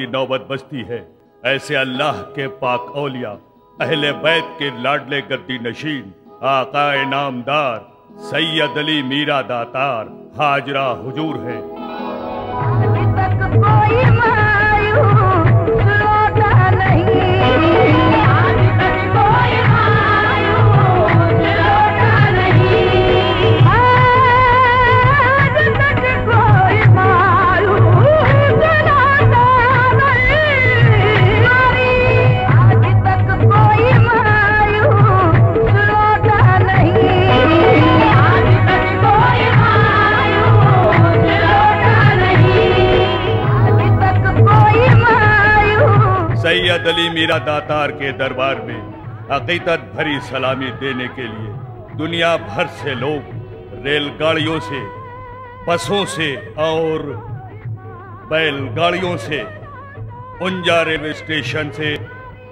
की नौबत बसती है। ऐसे अल्लाह के पाक औलिया, अहले बैत के लाडले गद्दी नशीन, आकाए नामदार, सैयद अली मीरा दातार, हाजरा हुजूर है। सैयद अली मीरा दातार के दरबार में अकीदत भरी सलामी देने के लिए दुनिया भर से लोग, रेलगाड़ियों से, बसों से और बैलगाड़ियों से उंजा रेलवे स्टेशन से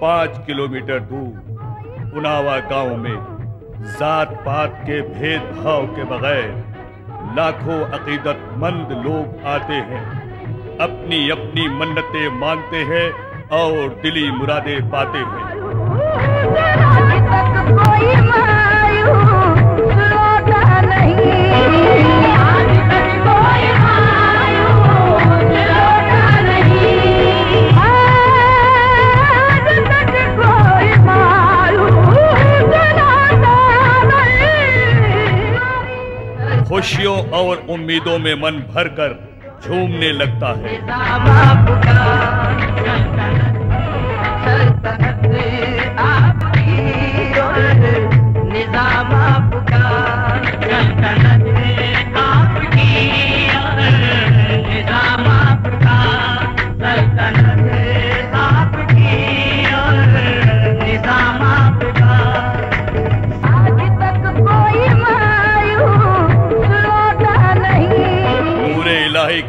पाँच किलोमीटर दूर, उनावा गाँव में जात पात के भेदभाव के बगैर लाखों अकीदतमंद लोग आते हैं अपनी अपनी मन्नतें मानते हैं और दिली मुरादे पाते हैं खुशियों और उम्मीदों में मन भरकर झूमने लगता है।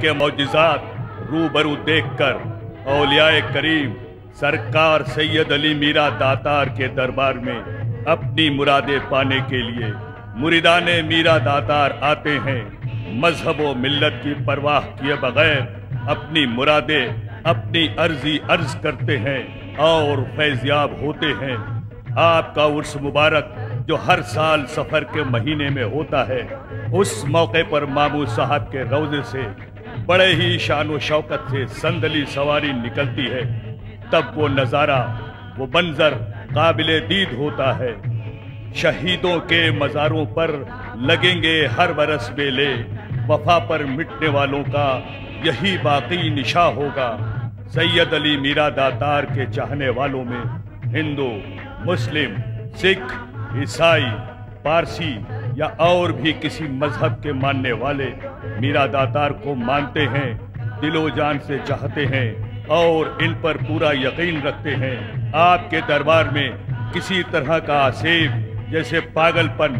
के मौजूजात रूबरू देखकर औलियाए करीम, सरकार सैयद अली मीरा दातार के दरबार में अपनी मुरादें पाने के लिए मुरीदान मीरा दातार आते हैं। मज़हब व मिल्लत की परवाह किए बगैर अपनी मुरादें, अपनी अर्जी अर्ज़ करते हैं और फैजियाब होते हैं। आपका उर्स मुबारक जो हर साल सफ़र के महीने में होता है, उस मौके पर मामू साहब के रौजे से बड़े ही शान शौकत से संदली सवारी निकलती है। तब वो नज़ारा, वो मंजर काबिले दीद होता है। शहीदों के मज़ारों पर लगेंगे हर बरस बेले। वफा पर मिटने वालों का यही बाकी निशा होगा। सैयद अली मीरा दातार के चाहने वालों में हिंदू, मुस्लिम, सिख, ईसाई, पारसी या और भी किसी मज़हब के मानने वाले मीरा दातार को मानते हैं, दिलो जान से चाहते हैं और इन पर पूरा यकीन रखते हैं। आपके दरबार में किसी तरह का आसेब, जैसे पागलपन,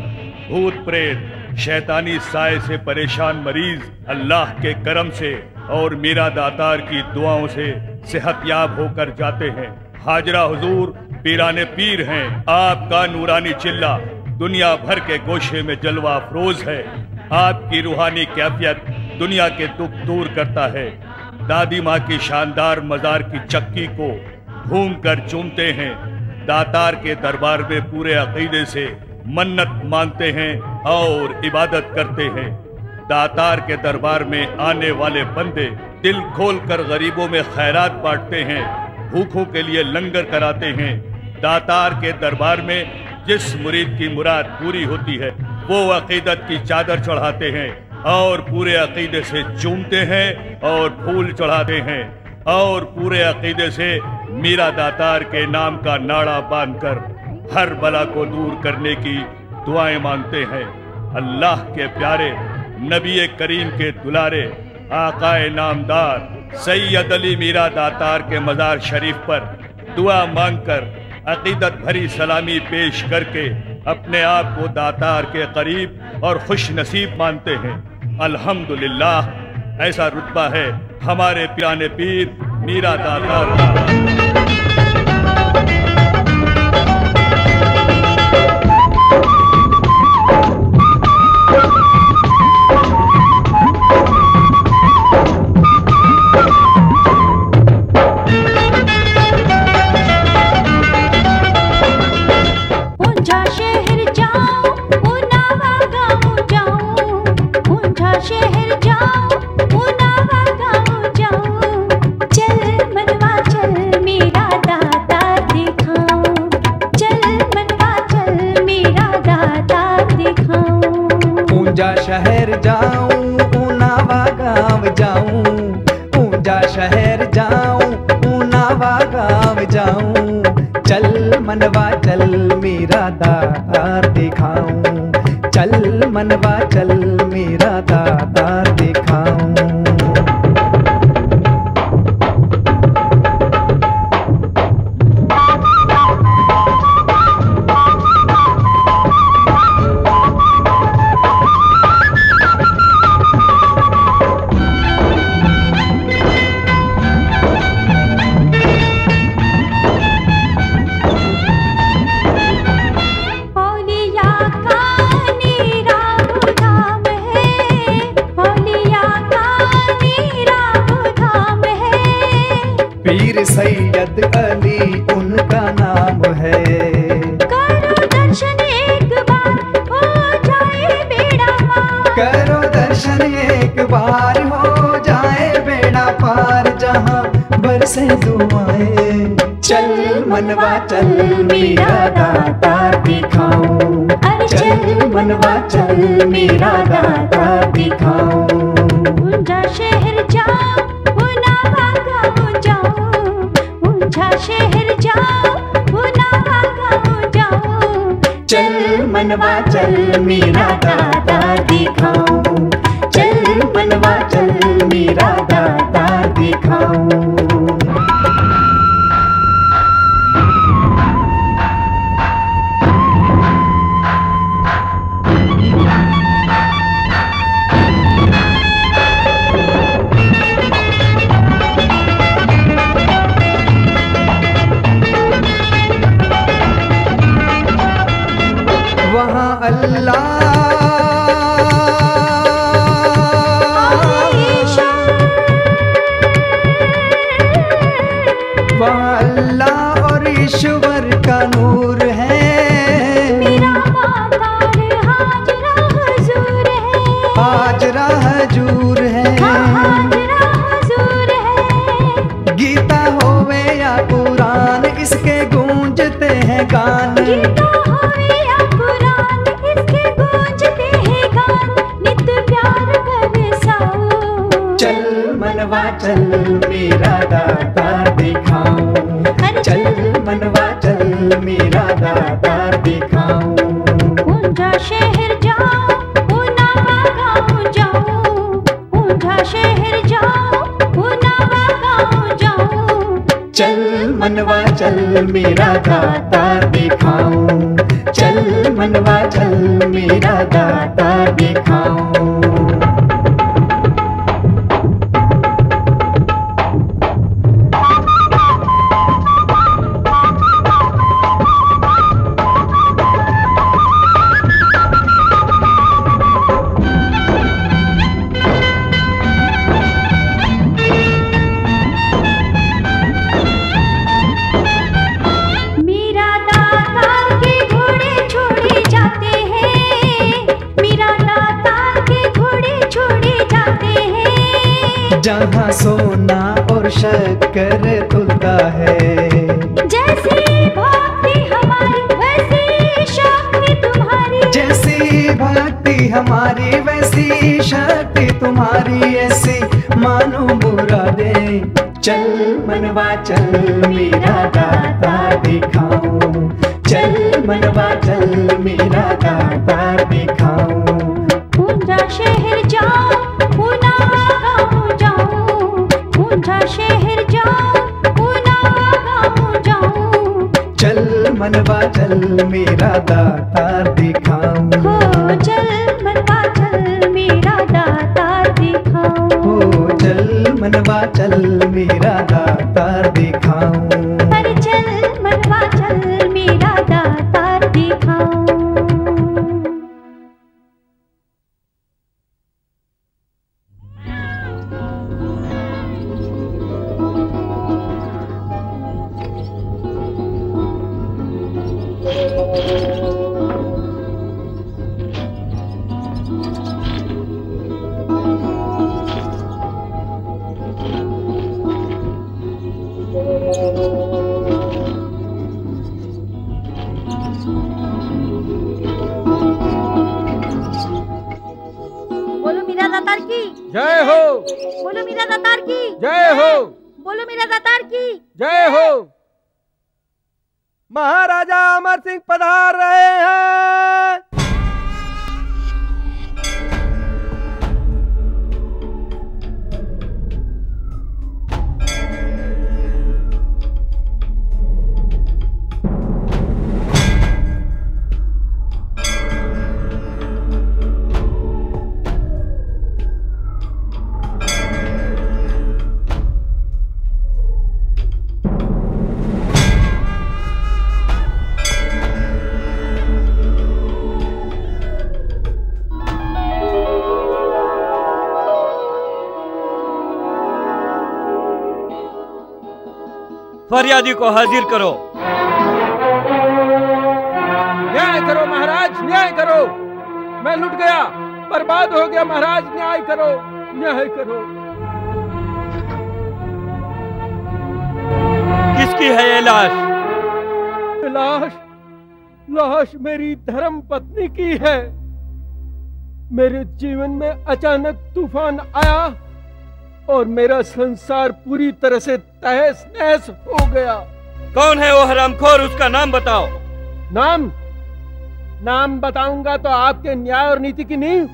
भूत प्रेत, शैतानी साय से परेशान मरीज़ अल्लाह के करम से और मीरा दातार की दुआओं से सेहतयाब होकर जाते हैं। हाजरा हुजूर, पीराने पीर हैं, आपका नूरानी चिल्ला। दुनिया भर के गोशे में जलवा अफरोज है। आपकी रूहानी कैफियत दुनिया के दुख दूर करता है। दादी माँ की शानदार मजार की चक्की को घूम कर चूमते हैं। दातार के दरबार में पूरे अकीदे से मन्नत मांगते हैं और इबादत करते हैं। दातार के दरबार में आने वाले बंदे दिल खोल कर गरीबों में खैरात बांटते हैं। भूखों के लिए लंगर कराते हैं। दातार के दरबार में जिस मुरीद की मुराद पूरी होती है, वो अकीदत की चादर चढ़ाते हैं और पूरे अकीदे से चूमते हैं और फूल चढ़ाते हैं और पूरे अकीदे से मीरा दातार के नाम का नाड़ा बांधकर हर बला को दूर करने की दुआएँ मांगते हैं। अल्लाह के प्यारे, नबी करीम के दुलारे, आकाए नामदार सैयद अली मीरा दातार के मजार शरीफ पर दुआ मांगकर अकीदत भरी सलामी पेश करके अपने आप को दातार के करीब और खुश नसीब मानते हैं। अल्हम्दुलिल्लाह, ऐसा रुतबा है हमारे पिराने पीर मीरा दातार का मेरा दातार दिखाऊँ। चल मनवा चल मेरा दातार सैयद अली उनका नाम है। करो दर्शन एक बार हो जाए बेड़ा पार। करो दर्शन एक बार हो जाए बेड़ा पार। जहाँ बरसे दुआएँ चल मनवा चल मेरा दाता दिखाओ अरे चल मनवा चल मेरा दाता दिखाओ ऊँचा शहर चल मनवा चल मेरा दादा दिखाऊँ। चल मनवा चल मेरा दादा दिखाऊँ। मेरा दाता दिखाऊँ। चल मनवा चल मेरा दाता दिखाऊँ। मनवा चल मेरा दाता दिखाऊँ। चल मनवा चल मेरा दाता दिखाऊँ। ऊँचा शहर जाओ ऊना गाँव जाओ ऊँचा शहर जाओ ऊना गाँव जाओ चल मनवा चल मेरा दाता दिखाऊँ। हो चल मनवा चल मेरा दातार दिखाओ हो चल मनवा चल मेरा दाता दिखाऊँ। फरियादी को हाजिर करो। न्याय करो महाराज न्याय करो। मैं लुट गया बर्बाद हो गया महाराज न्याय करो न्याय करो। किसकी है ये लाश? लाश लाश मेरी धर्म पत्नी की है। मेरे जीवन में अचानक तूफ़ान आया और मेरा संसार पूरी तरह से तहस नहस हो गया। कौन है वो हरामखोर? उसका नाम बताओ। नाम? नाम बताऊँगा तो आपके न्याय और नीति की नींव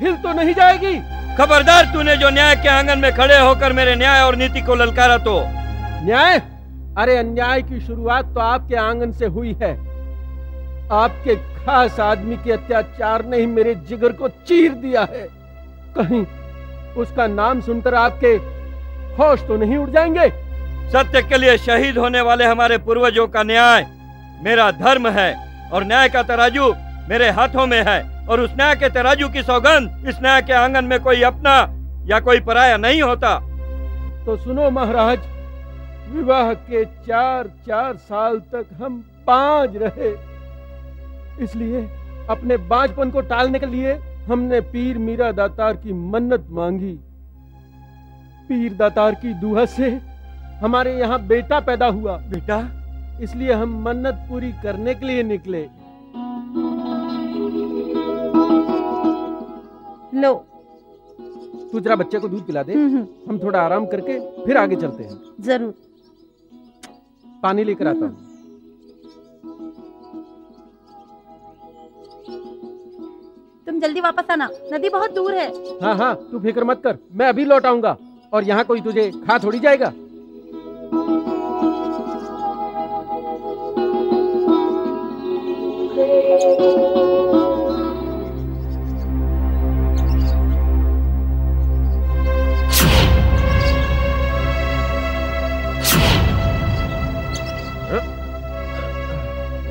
हिल तो नहीं जाएगी। खबरदार तूने जो न्याय के आँगन में खड़े होकर मेरे न्याय और नीति को ललकारा तो। न्याय? अरे अन्याय की शुरुआत तो आपके आँगन से हुई है। आपके खास आदमी के अत्याचार ने ही मेरे जिगर को चीर दिया है। कहीं उसका नाम सुनकर आपके होश तो नहीं उड़ जाएँगे? सत्य के लिए शहीद होने वाले हमारे पूर्वजों का न्याय मेरा धर्म है और न्याय का तराजू मेरे हाथों में है और उस न्याय के तराजू की सौगंध इस न्याय के आँगन में कोई अपना या कोई पराया नहीं होता। तो सुनो महाराज विवाह के चार चार साल तक हम बांझ रहे। इसलिए अपने बांझपन को टालने के लिए हमने पीर मीरा दातार की मन्नत मांगी। पीर दातार की दुआ से हमारे यहाँ बेटा पैदा हुआ। बेटा? इसलिए हम मन्नत पूरी करने के लिए निकले। लो। तू जरा बच्चे को दूध पिला दे। हम्म, हम्म, हम थोड़ा आराम करके फिर आगे चलते हैं। ज़रूर। पानी लेकर आता हूँ। तुम जल्दी वापस आना। नदी बहुत दूर है। हाँ हाँ तू फ़िक्र मत कर मैं अभी लौट आऊँगा और यहाँ कोई तुझे खा थोड़ी जाएगा।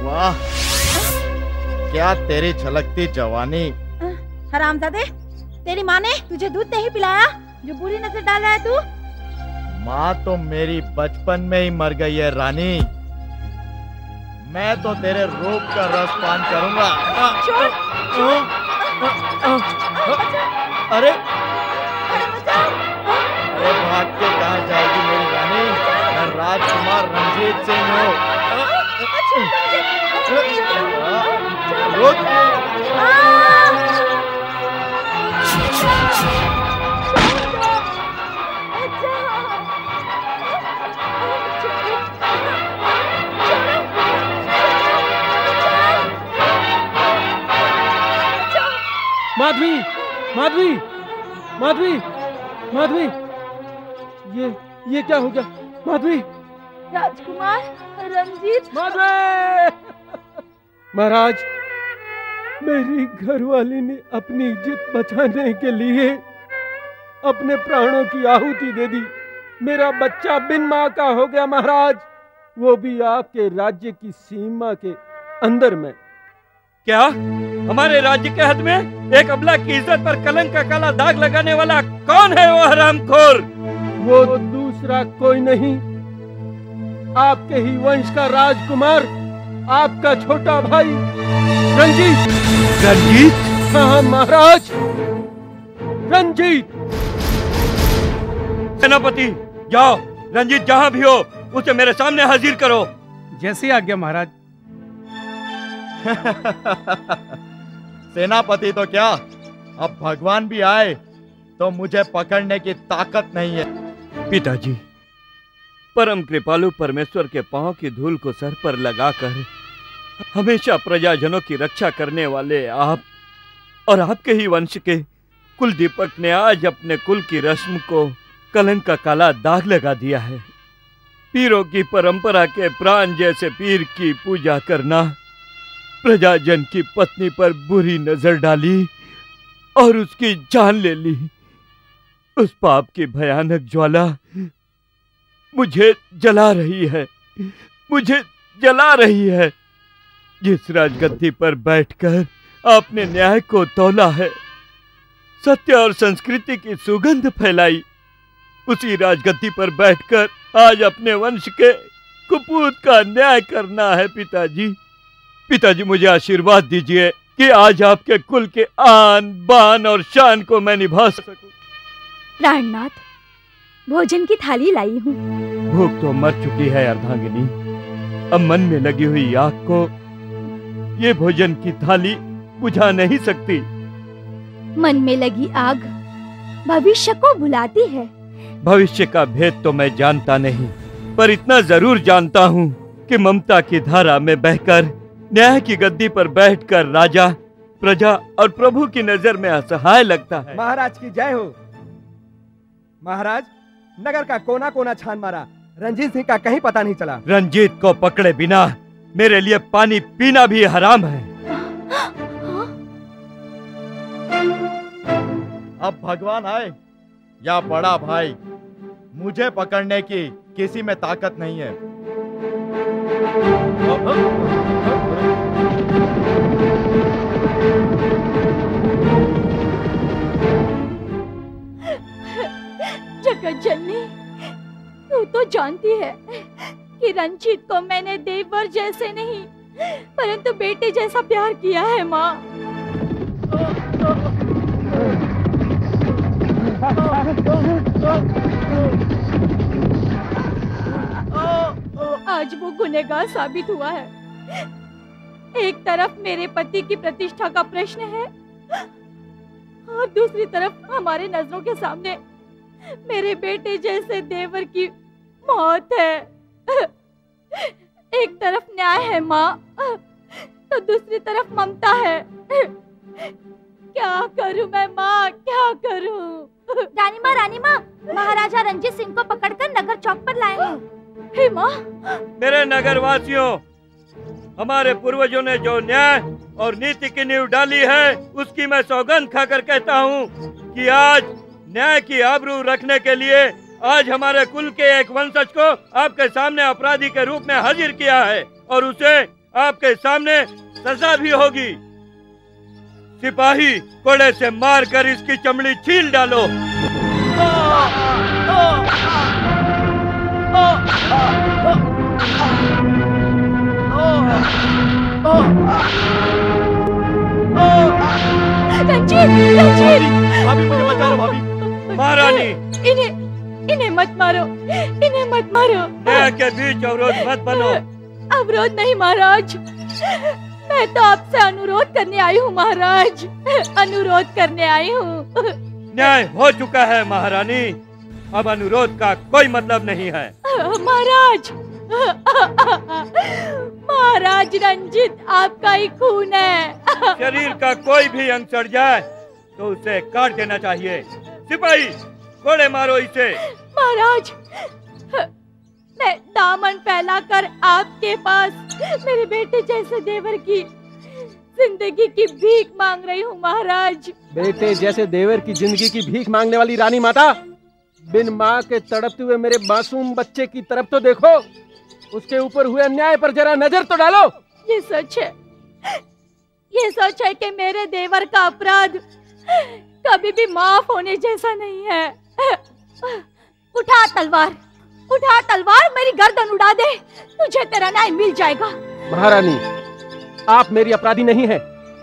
वाह क्या तेरी झलकती जवानी हरामजादे तेरी माँ ने तुझे दूध नहीं पिलाया जो बुरी नज़र डाल रहा है तू? माँ तो मेरी बचपन में ही मर गई है रानी। मैं तो तेरे रूप का रस पान करूँगा। छोड़। अरे। अरे अरे भाग के कहा जाएगी मेरी रानी? मैं राजकुमार रंजीत सिंह हूँ। माधवी माधवी माधवी माधवी ये ये क्या हो गया? माधवी! राजकुमार रंजीत। माधवी! महाराज! मेरी घरवाली ने अपनी इज़्ज़त बचाने के लिए अपने प्राणों की आहुति दे दी। मेरा बच्चा बिन माँ का हो गया महाराज। वो भी आपके राज्य की सीमा के अंदर में। क्या? हमारे राज्य के हद में एक अबला की इज़्ज़त पर कलंक का काला दाग लगाने वाला कौन है वो हरामखोर? वो दूसरा कोई नहीं। आपके ही वंश का राजकुमार आपका छोटा भाई रंजीत। रंजीत? हाँ महाराज। रंजीत। सेनापति जाओ रंजीत जहाँ भी हो उसे मेरे सामने हाजिर करो। जैसे आज्ञा महाराज। सेनापति तो क्या? अब भगवान भी आए तो मुझे पकड़ने की ताकत नहीं है। पिताजी परम कृपालु परमेश्वर के पाँव की धूल को सर पर लगाकर हमेशा प्रजाजनों की रक्षा करने वाले आप और आपके ही वंश के कुल दीपक ने आज अपने कुल की रस्म को कलंक का काला दाग लगा दिया है। पीरों की परंपरा के प्राण जैसे पीर की पूजा करना, प्रजाजन की पत्नी पर बुरी नज़र डाली और उसकी जान ले ली। उस पाप की भयानक ज्वाला मुझे जला रही है। मुझे जला रही है। जिस राजगद्दी पर बैठकर आपने न्याय को तोला है, सत्य और संस्कृति की सुगंध फैलाई, उसी राजगद्दी पर बैठकर आज अपने वंश के कुपूत का न्याय करना है पिताजी। पिताजी, मुझे आशीर्वाद दीजिए कि आज आपके कुल के आन बान और शान को मैं निभा सकूँ। प्राणनाथ भोजन की थाली लाई हूँ। भूख तो मर चुकी है अर्धांगिनी। अब मन में लगी हुई आग को ये भोजन की थाली बुझा नहीं सकती। मन में लगी आग भविष्य को बुलाती है। भविष्य का भेद तो मैं जानता नहीं पर इतना ज़रूर जानता हूँ कि ममता की धारा में बहकर न्याय की गद्दी पर बैठकर राजा प्रजा और प्रभु की नज़र में असहाय लगता है। महाराज की जय हो। महाराज नगर का कोना कोना छान मारा। रंजीत सिंह का कहीं पता नहीं चला। रंजीत को पकड़े बिना मेरे लिए पानी पीना भी हराम है। अब भगवान आए या बड़ा भाई मुझे पकड़ने की किसी में ताकत नहीं है। जगत जननी, तू तो जानती है कि रंजीत को मैंने देवर जैसे नहीं, परंतु बेटे जैसा प्यार किया है माँ। आज वो गुनेगार साबित हुआ है। एक तरफ़ मेरे पति की प्रतिष्ठा का प्रश्न है, और दूसरी तरफ़ हमारे नज़रों के सामने मेरे बेटे जैसे देवर की मौत है। एक तरफ़ न्याय है माँ तो दूसरी तरफ़ ममता है। क्या करूँ मैं माँ क्या करूँ? रानी माँ रानी माँ महाराजा रंजीत सिंह को पकड़कर नगर चौक पर लाए हैं। हे माँ। मेरे नगरवासियों हमारे पूर्वजों ने जो न्याय और नीति की नींव डाली है उसकी मैं सौगंध खाकर कहता हूँ कि आज न्याय की आबरू रखने के लिए आज हमारे कुल के एक वंशज को आपके सामने अपराधी के रूप में हाजिर किया है और उसे आपके सामने सजा भी होगी। सिपाही कोड़े से मार कर इसकी चमड़ी छील डालो। भाभी मुझे बचा लो भाभी। महारानी। इन्हें इन्हें मत मारो। इन्हें मत मारो। न्याय के बीच अवरोध मत बनो। अवरोध नहीं महाराज। मैं तो आपसे अनुरोध करने आई हूँ महाराज। अनुरोध करने आई हूँ। न्याय हो चुका है महारानी। अब अनुरोध का कोई मतलब नहीं है। महाराज महाराज रंजित आपका ही खून है। शरीर का कोई भी अंग चढ़ जाए तो उसे काट देना चाहिए। सिपाही कोड़े मारो इसे। महाराज मैं दामन फैलाकर आपके पास मेरे बेटे जैसे देवर की ज़िंदगी की भीख मांग रही हूँ महाराज। बेटे जैसे देवर की ज़िंदगी की भीख मांगने वाली रानी माता बिन माँ के तड़पते हुए मेरे मासूम बच्चे की तरफ़ तो देखो उसके ऊपर हुए अन्याय पर जरा नज़र तो डालो। ये सच है ये सच है कि मेरे देवर का अपराध कभी भी माफ़ होने जैसा नहीं है। उठा तलवार उठा तलवार मेरी गर्दन उड़ा दे। तुझे तेरा न्याय मिल जाएगा। महारानी आप मेरी अपराधी नहीं है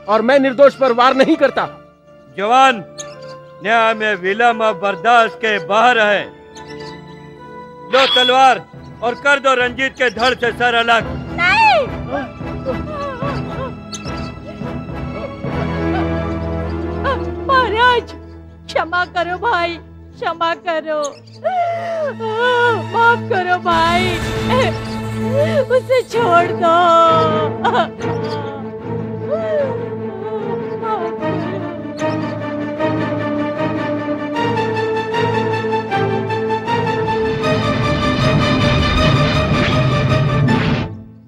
और मैं निर्दोष पर वार नहीं करता। जवान न्याय में विलम्ब अब बर्दाश्त के बाहर है। लो तलवार और कर दो रंजीत के धड़ से सर अलग नहीं। महाराज! क्षमा करो भाई क्षमा करो। माफ़ करो भाई। उसे छोड़ दो।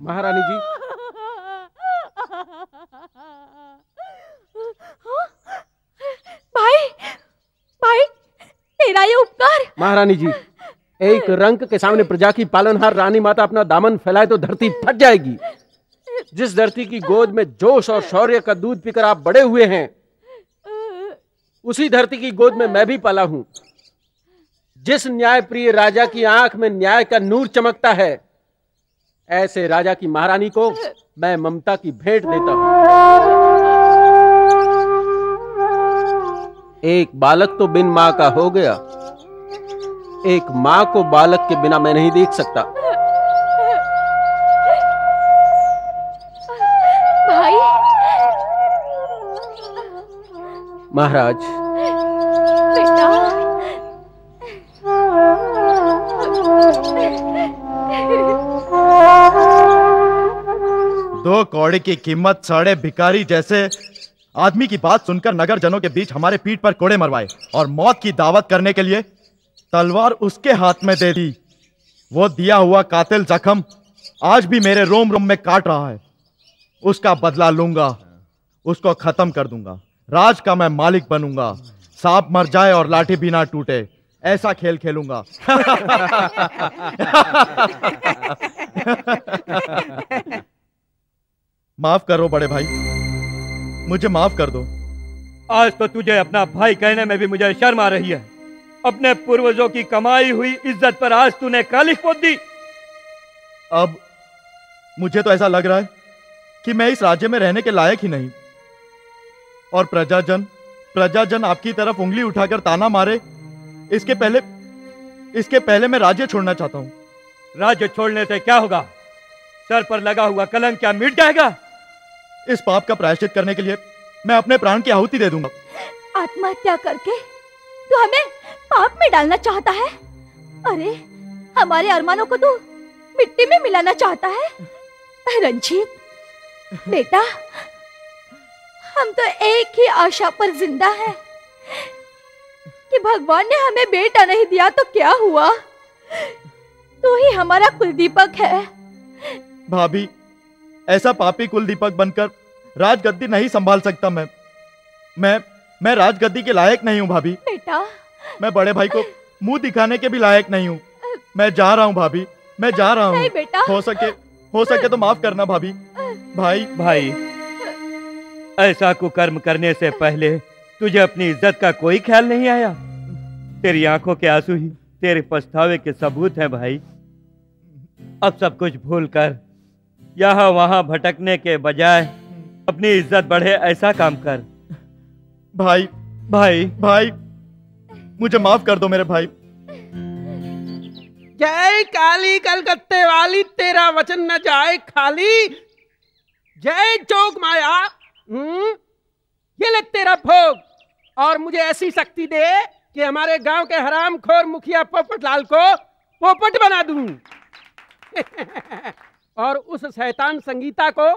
महारानी जी। भाई भाई, तेरा ये उपकार। महारानी जी, एक रंक के सामने प्रजा की पालनहार रानी माता अपना दामन फैलाए तो धरती फट जाएगी। जिस धरती की गोद में जोश और शौर्य का दूध पीकर आप बड़े हुए हैं, उसी धरती की गोद में मैं भी पला हूँ। जिस न्याय प्रिय राजा की आँख में न्याय का नूर चमकता है, ऐसे राजा की महारानी को मैं ममता की भेंट देता हूँ। एक बालक तो बिन माँ का हो गया। एक माँ को बालक के बिना मैं नहीं देख सकता। भाई। महाराज। बेटा। दो कौड़ी की कीमत साढ़े भिकारी जैसे आदमी की बात सुनकर नगर जनों के बीच हमारे पीठ पर कोड़े मरवाए और मौत की दावत करने के लिए तलवार उसके हाथ में दे दी। वो दिया हुआ कातिल जख्म आज भी मेरे रोम रोम में काट रहा है। उसका बदला लूँगा, उसको खत्म कर दूँगा। राज का मैं मालिक बनूँगा। सांप मर जाए और लाठी भी ना टूटे, ऐसा खेल खेलूँगा। माफ़ करो बड़े भाई। मुझे माफ़ कर दो। आज तो तुझे अपना भाई कहने में भी मुझे शर्म आ रही है। अपने पूर्वजों की कमाई हुई इज़्ज़त पर आज तूने कालिख पोत दी। अब मुझे तो ऐसा लग रहा है कि मैं इस राज्य में रहने के लायक ही नहीं। और प्रजाजन प्रजाजन आपकी तरफ़ उंगली उठाकर ताना मारे इसके पहले इसके पहले मैं राज्य छोड़ना चाहता हूँ। राज्य छोड़ने से क्या होगा? सर पर लगा हुआ कलंक क्या मिट जाएगा? इस पाप का प्रायश्चित करने के लिए मैं अपने प्राण की आहुति दे दूँगा। आत्महत्या करके तू हमें पाप में डालना चाहता है? अरे हमारे अरमानों को तू मिट्टी में मिलाना चाहता है? रंजीत बेटा हम तो एक ही आशा पर ज़िंदा है कि भगवान ने हमें बेटा नहीं दिया तो क्या हुआ? तू ही हमारा कुलदीपक है। भाभी ऐसा पापी कुल दीपक बनकर राजगद्दी नहीं संभाल सकता मैं। मैं मैं राजगद्दी के लायक नहीं हूँ भाभी। बेटा। मैं बड़े भाई को मुँह दिखाने के भी लायक नहीं हूँ। मैं जा रहा हूँ भाभी। मैं जा रहा हूँ। हो सके हो सके तो माफ़ करना भाभी। भाई। भाई ऐसा कुकर्म करने से पहले तुझे अपनी इज़्ज़त का कोई ख्याल नहीं आया? तेरी आँखों के आँसू ही तेरे पछतावे के सबूत हैं भाई। अब सब कुछ भूल कर यहाँ वहाँ भटकने के बजाय अपनी इज़्ज़त बढ़े ऐसा काम कर। भाई भाई। भाई मुझे माफ़ कर दो मेरे भाई। जय काली कलकत्ते वाली तेरा वचन न जाए खाली। जय चौक माया हम्म, ये ले तेरा भोग। और मुझे ऐसी शक्ति दे कि हमारे गाँव के हराम खोर मुखिया पोपट लाल को पोपट बना दूँ। और उस शैतान संगीता को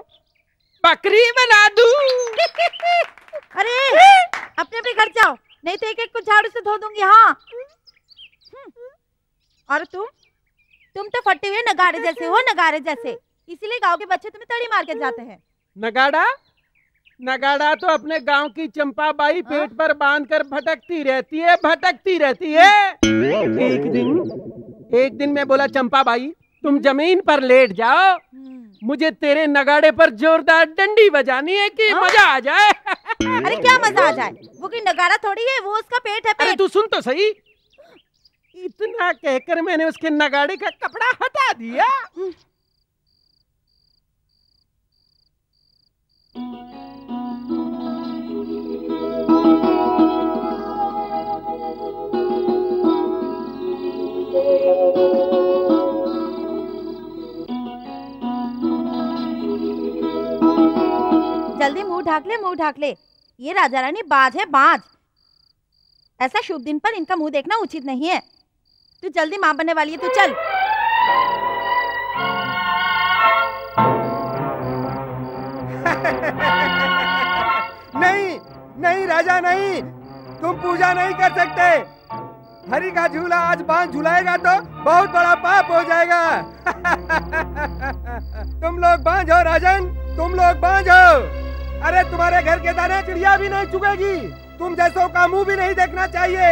बकरी बना दूँ। अरे अपने अपने घर जाओ नहीं तो एक एक को झाड़ू से धो दूँगी हाँ। हम्म। और तुम? तुम तो फटे हुए नगाड़े जैसे हो नगाड़े जैसे। इसीलिए गाँव के बच्चे तुम्हें तड़ी मार के जाते हैं। नगाड़ा? नगाड़ा तो अपने गाँव की चंपा बाई पेट पर बाँध कर भटकती रहती है भटकती रहती है। एक दिन एक दिन मैं बोला चंपा बाई तुम ज़मीन पर लेट जाओ। हम्म। मुझे तेरे नगाड़े पर जोरदार डंडी बजानी है कि हाँ? मज़ा आ जाए। अरे क्या मज़ा आ जाए? वो कोई नगाड़ा थोड़ी है वो उसका पेट है पेट। अरे तू सुन तो सही। इतना कहकर मैंने उसके नगाड़े का कपड़ा हटा दिया। जल्दी मुँह ढाक ले, मुँह ढाक ले। ये राजा रानी बाज है, बाज। ऐसा शुभ दिन पर इनका मुँह देखना उचित नहीं है। तू जल्दी माँ बनने वाली है, तू चल। नहीं नहीं राजा, नहीं। तुम पूजा नहीं कर सकते। हरी का झूला आज बाँध झुलाएगा तो बहुत बड़ा पाप हो जाएगा। तुम लोग बांझो, राजन। तुम लोग बांझो। अरे तुम्हारे घर के दाने चिड़िया भी नहीं चुगेगी। तुम जैसों का मुँह भी नहीं देखना चाहिए।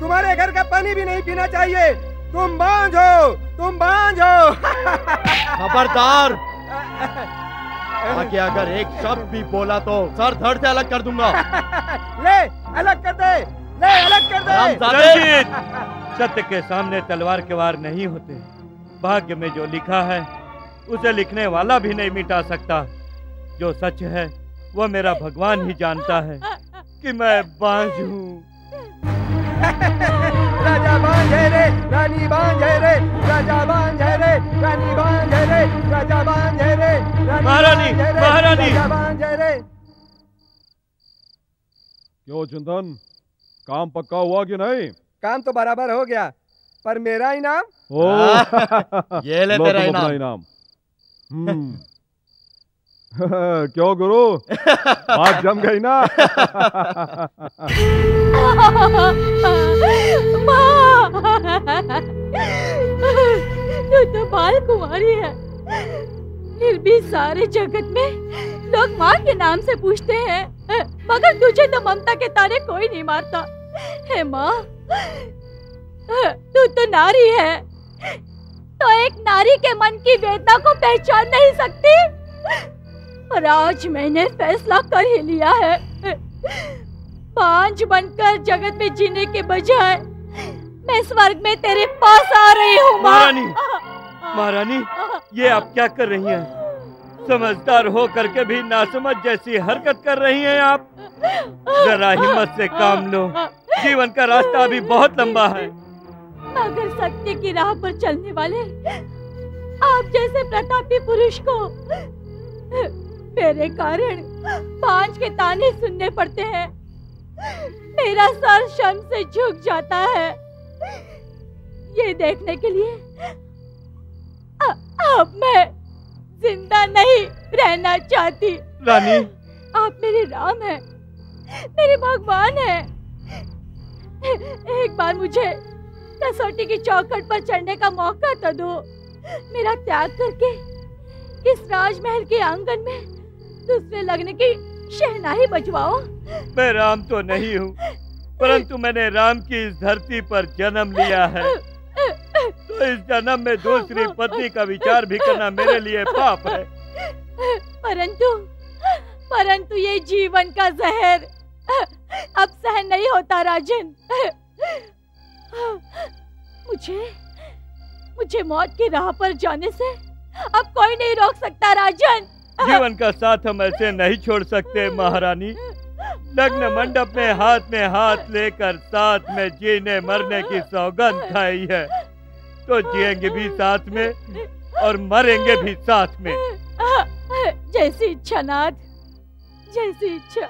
तुम्हारे घर का पानी भी नहीं पीना चाहिए। तुम बांझो तुम बांझो खबरदार। आगे अगर एक शब्द भी बोला तो सर धड़ से अलग कर दूँगा। ले अलग कर दे ले अलग कर दे। सत्य के सामने तलवार के वार नहीं होते। भाग्य में जो लिखा है उसे लिखने वाला भी नहीं मिटा सकता। जो सच है वो मेरा भगवान ही जानता है कि मैं बांझ हूँ। राजा बांझे रे रानी बांझे रे राजा बांझे रे रानी बांझे रे राजा बांझे रे महारानी, महारानी। राजा बांझे रे। क्यों चंदन काम पक्का हुआ कि नहीं? काम तो बराबर हो गया पर मेरा इनाम? ओ। ये ले तेरा इनाम। इनाम। हम्म। क्यों गुरु? बात जम गई ना? तू तो बाल कुमारी है, फिर भी सारे जगत में लोग माँ के नाम से पूछते हैं। मगर तुझे तो ममता के तारे कोई नहीं मारता। है माँ, तू तो नारी है। तो एक नारी के मन की वेदना को पहचान नहीं सकती? और आज मैंने फैसला कर ही लिया है। पाँच बनकर जगत में जीने के बजाय मैं स्वर्ग में तेरे पास आ रही हूँ महारानी महारानी ये आप क्या कर रही हैं? समझदार हो करके भी नासमझ जैसी हरकत कर रही हैं आप। जरा हिम्मत से काम लो। जीवन का रास्ता अभी बहुत लंबा है। अगर सत्य की राह पर चलने वाले आप जैसे प्रतापी पुरुष को मेरे कारण पाँच के ताने सुनने पड़ते हैं। मेरा सर शर्म से झुक जाता है। ये देखने के लिए अ- अब मैं ज़िंदा नहीं रहना चाहती। रानी। आप मेरे राम हैं। मेरे भगवान हैं। एक बार मुझे कसौटी की चौखट पर चढ़ने का मौका तो दो। मेरा त्याग करके इस राजमहल के आँगन में दूसरे लगने की शहनाई बजवाओ। मैं राम तो नहीं हूँ परंतु मैंने राम की इस धरती पर जन्म लिया है। तो इस जन्म में दूसरी पत्नी का विचार भी करना मेरे लिए पाप है। परंतु परंतु ये जीवन का जहर अब सहन नहीं होता राजन। मुझे मुझे मौत की राह पर जाने से अब कोई नहीं रोक सकता राजन। जीवन का साथ हम ऐसे नहीं छोड़ सकते, महारानी। लग्न मंडप में हाथ में हाथ लेकर साथ में जीने मरने की सौगंध खाई है। तो जिएँगे भी साथ में और मरेंगे भी साथ में। जैसी इच्छा नाथ, जैसी इच्छा।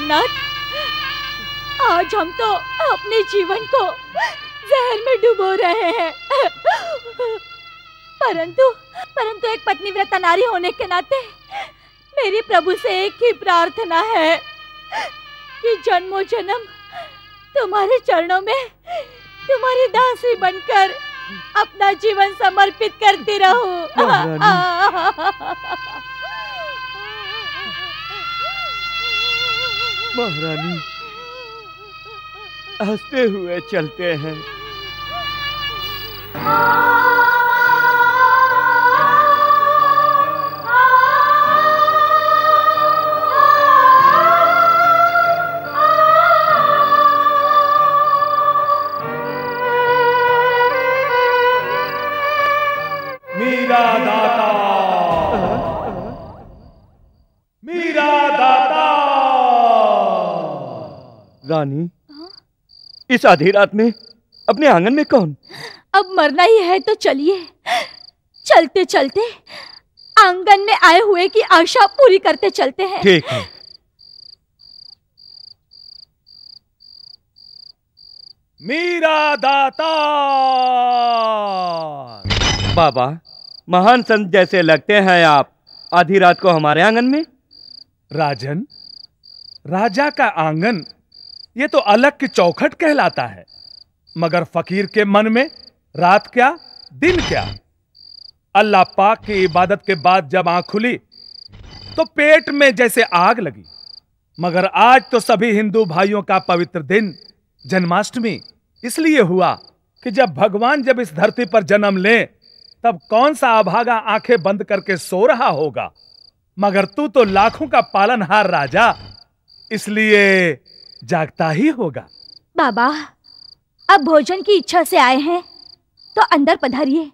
Lanet! आज हम तो अपने जीवन को जहर में डुबो रहे हैं। परंतु परंतु एक पत्नी व्रता नारी होने के नाते मेरी प्रभु से एक ही प्रार्थना है कि जन्मों जन्म तुम्हारे चरणों में तुम्हारी दासी बनकर अपना जीवन समर्पित करती रहूँ। महारानी। हँसते हुए चलते हैं। मीरा मीरा रानी इस आधी रात में अपने आँगन में कौन? अब मरना ही है तो चलिए। चलते चलते आँगन में आए हुए की आशा पूरी करते चलते हैं। ठीक है। मीरा दाता। बाबा महान संत जैसे लगते हैं आप आधी रात को हमारे आँगन में? राजन राजा का आँगन ये तो अलग की चौखट कहलाता है। मगर फकीर के मन में रात क्या, दिन क्या? अल्लाह पाक की इबादत के बाद जब आँख खुली तो पेट में जैसे आग लगी। मगर आज तो सभी हिंदू भाइयों का पवित्र दिन जन्माष्टमी, इसलिए हुआ कि जब भगवान जब इस धरती पर जन्म ले, तब कौन सा अभागा आँखें बंद करके सो रहा होगा? मगर तू तो लाखों का पालनहार राजा, इसलिए जागता ही होगा। बाबा अब भोजन की इच्छा से आए हैं तो अंदर पधारिए।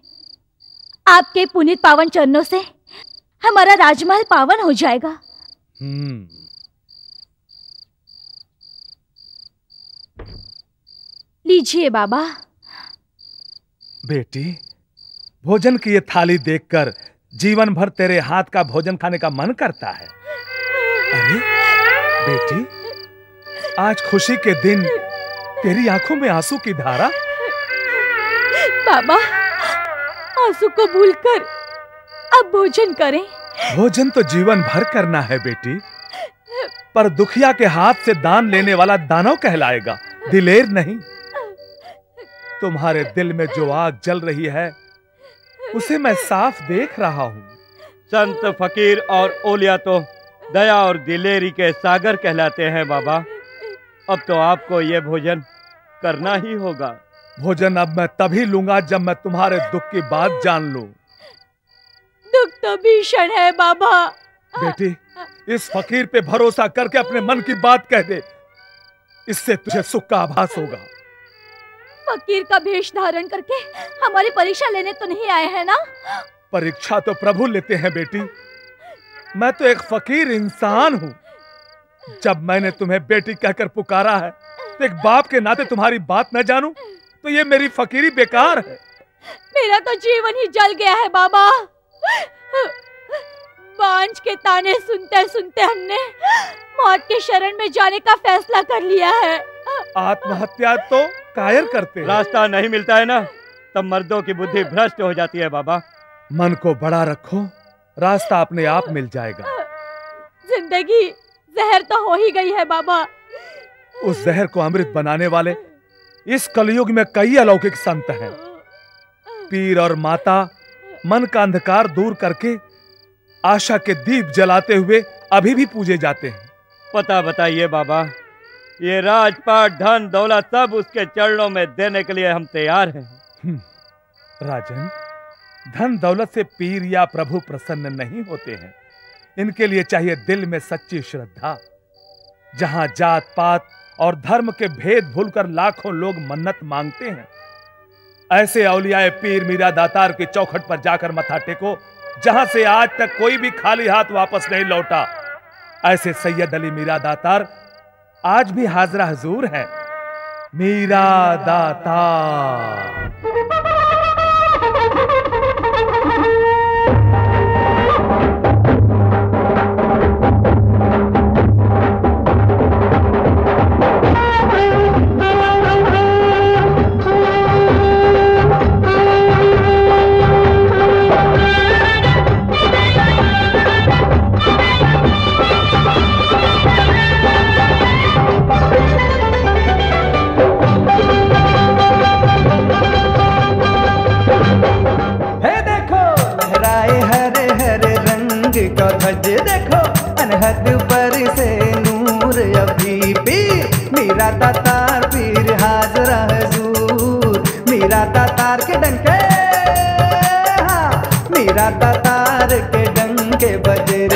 आपके पुनीत पावन चरणों से हमारा राजमहल पावन हो जाएगा। हम्म। लीजिए बाबा। बेटी भोजन की ये थाली देखकर जीवन भर तेरे हाथ का भोजन खाने का मन करता है। अरे बेटी आज खुशी के दिन। तेरी आँखों में आँसू की धारा। बाबा आँसू को भूलकर अब भोजन करें। भोजन तो जीवन भर करना है बेटी। पर दुखिया के हाथ से दान लेने वाला दानव कहलाएगा। दिलेर नहीं। तुम्हारे दिल में जो आग जल रही है उसे मैं साफ़ देख रहा हूँ। संत फकीर और ओलिया तो दया और दिलेरी के सागर कहलाते हैं बाबा। अब तो आपको ये भोजन करना ही होगा। भोजन अब मैं तभी लूँगा जब मैं तुम्हारे दुख की बात जान लू। दुख तो भीषण है बाबा। बेटी इस फकीर पे भरोसा करके अपने मन की बात कह दे। इससे तुझे सुख का आभास होगा। फकीर का भेष धारण करके हमारी परीक्षा लेने तो नहीं आए हैं ना? परीक्षा तो प्रभु लेते हैं बेटी। मैं तो एक फकीर इंसान हूँ। जब मैंने तुम्हें बेटी कहकर पुकारा है तो एक बाप के नाते तुम्हारी बात न जानूं तो ये मेरी फकीरी बेकार है। मेरा तो जीवन ही जल गया है बाबा। बांझ के ताने सुनते सुनते हमने मौत के शरण में जाने का फैसला कर लिया है। आत्महत्या तो कायर करते हैं। रास्ता नहीं मिलता है ना तब मर्दों की बुद्धि भ्रष्ट हो जाती है बाबा। मन को बड़ा रखो रास्ता अपने आप मिल जाएगा। ज़िंदगी जहर तो हो ही गई है बाबा। उस जहर को अमृत बनाने वाले इस कलयुग में कई अलौकिक संत हैं। पीर और माता मन का अंधकार दूर करके आशा के दीप जलाते हुए अभी भी पूजे जाते हैं। पता बताइए बाबा ये राजपाट धन दौलत सब उसके चरणों में देने के लिए हम तैयार हैं। राजन धन दौलत से पीर या प्रभु प्रसन्न नहीं होते हैं। इनके लिए चाहिए दिल में सच्ची श्रद्धा। जहाँ जात पात और धर्म के भेद भूलकर लाखों लोग मन्नत मांगते हैं, ऐसे औलियाए पीर मीरा दातार की चौखट पर जाकर मथा टेको, जहाँ से आज तक कोई भी खाली हाथ वापस नहीं लौटा। ऐसे सैयद अली मीरा दातार आज भी हाजरा हजूर है। मीरा दातार। अनहद पर से नूर अभी भी। मेरा तातार पीर हाजर हजूर। मेरा तातार के डंके हाँ, मेरा तातार के डंके बजरे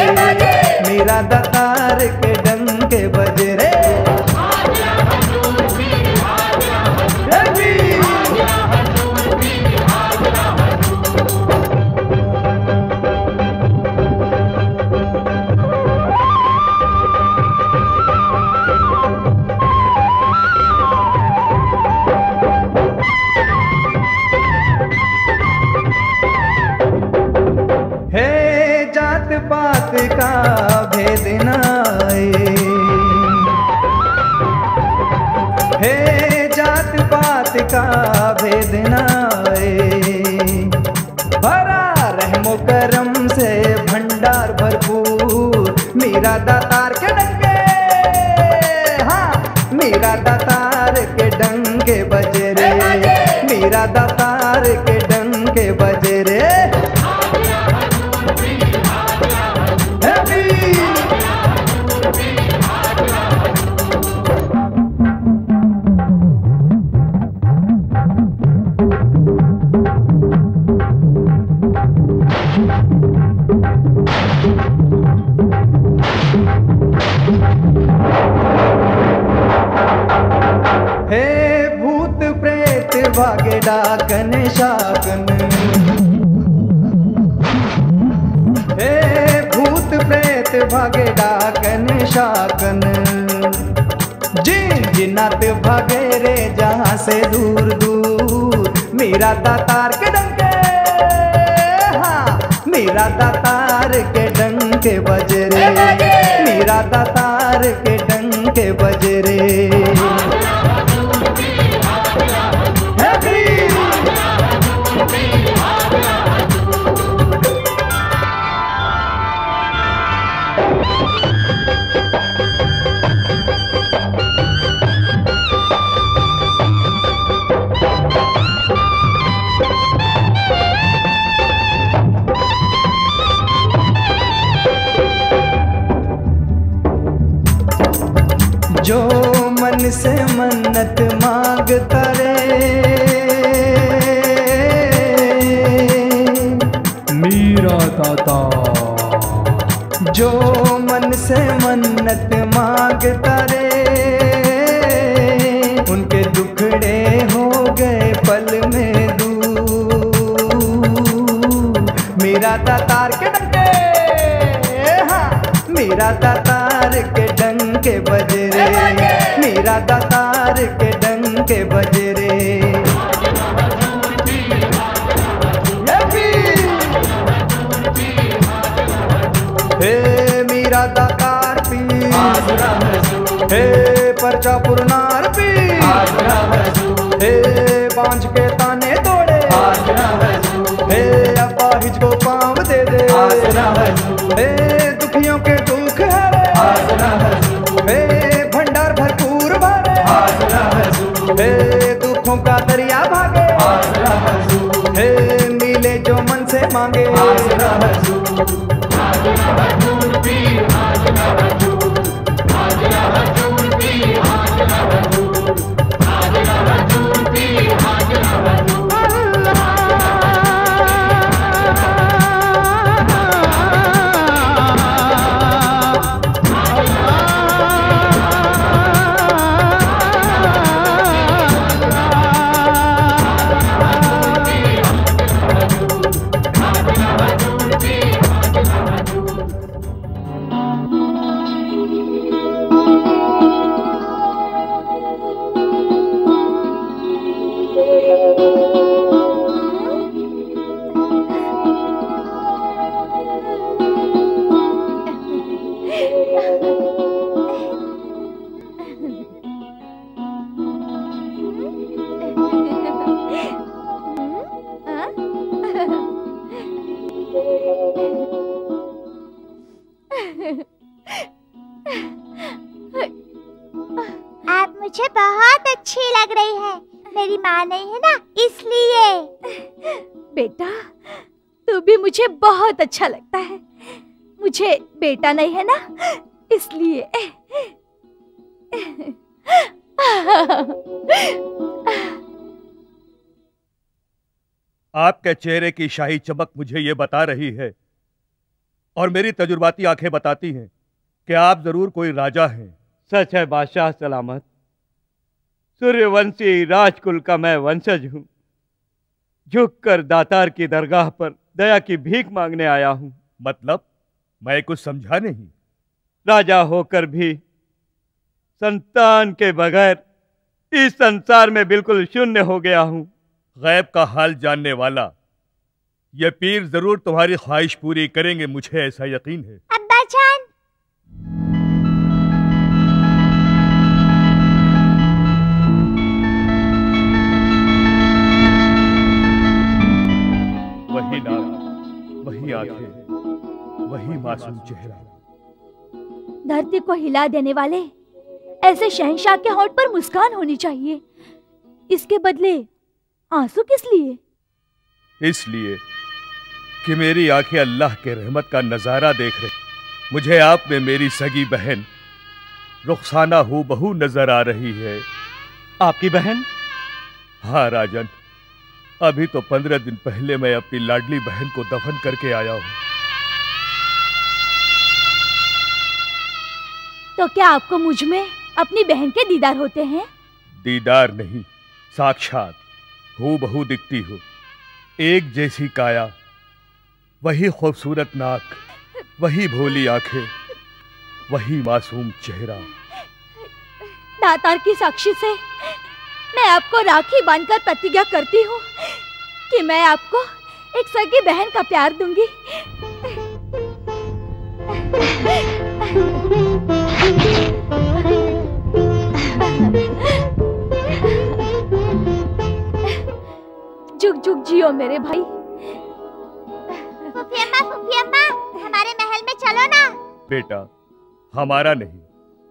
बेटा नहीं है ना? इसलिए। आपके चेहरे की शाही चमक मुझे ये बता रही है और मेरी तजुर्बाती आँखें बताती हैं कि आप ज़रूर कोई राजा हैं। सच है बादशाह सलामत। सूर्यवंशी राजकुल का मैं वंशज हूँ। झुककर दातार की दरगाह पर दया की भीख मांगने आया हूँ। मतलब? मैं कुछ समझा नहीं। राजा होकर भी संतान के बगैर इस संसार में बिल्कुल शून्य हो गया हूँ। गैब का हाल जानने वाला ये पीर ज़रूर तुम्हारी ख्वाहिश पूरी करेंगे मुझे ऐसा यकीन है। अब्बा जान वही नाम वही आँखें। वही मासूम चेहरा। धरती को हिला देने वाले ऐसे शहनशाह के होठ पर मुस्कान होनी चाहिए। इसके बदले आँसू किस लिए? इसलिए कि मेरी आँखें अल्लाह के रहमत का नज़ारा देख रही। मुझे आप में मेरी सगी बहन रुखसाना हूँ बहू नज़र आ रही है। आपकी बहन? हाँ राजन अभी तो पंद्रह दिन पहले मैं अपनी लाडली बहन को दफन करके आया हूँ। तो क्या आपको मुझमें अपनी बहन के दीदार होते हैं? दीदार नहीं साक्षात हूँ बहू दिखती हो। एक जैसी काया वही खूबसूरत नाक वही भोली आँखें वही मासूम चेहरा। दातार की साक्षी से मैं आपको राखी बांधकर प्रतिज्ञा करती हूँ कि मैं आपको एक सगी बहन का प्यार दूँगी। जुग जुग जियो मेरे भाई। फुफी अम्मा फुफी अम्मा हमारे महल में चलो ना। बेटा हमारा नहीं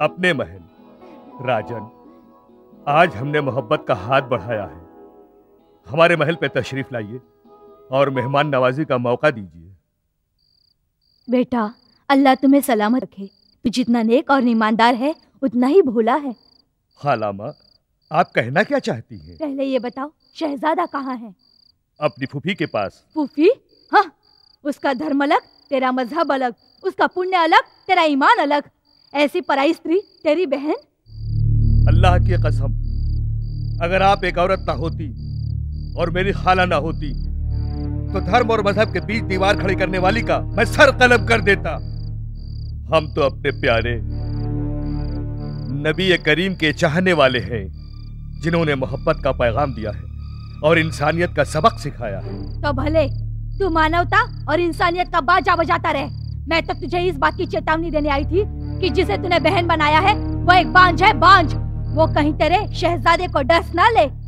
अपने महल। राजन आज हमने मोहब्बत का हाथ बढ़ाया है। हमारे महल पे तशरीफ़ लाइए और मेहमान नवाजी का मौका दीजिए। बेटा अल्लाह तुम्हें सलामत रखे। तू जितना नेक और ईमानदार है उतना ही भोला है। खालामा आप कहना क्या चाहती हैं? पहले ये बताओ शहजादा कहाँ है? अपनी फूफी के पास। फूफी? हाँ उसका धर्म अलग तेरा मज़हब अलग उसका पुण्य अलग तेरा ईमान अलग। ऐसी पराई स्त्री तेरी बहन? अल्लाह की कसम अगर आप एक औरत ना होती और मेरी खाला ना होती तो धर्म और मज़हब के बीच दीवार खड़ी करने वाली का मैं सर कलम कर देता। हम तो अपने प्यारे नबी करीम के चाहने वाले हैं, जिन्होंने मोहब्बत का पैगाम दिया है और इंसानियत का सबक सिखाया है। तो भले, तू मानवता और इंसानियत का बाजा बजाता रहे। मैं तो तुझे इस बात की चेतावनी देने आई थी कि जिसे तूने बहन बनाया है, वो एक बांझ है, बांझ। वो कहीं तेरे शहजादे को डस ना ले।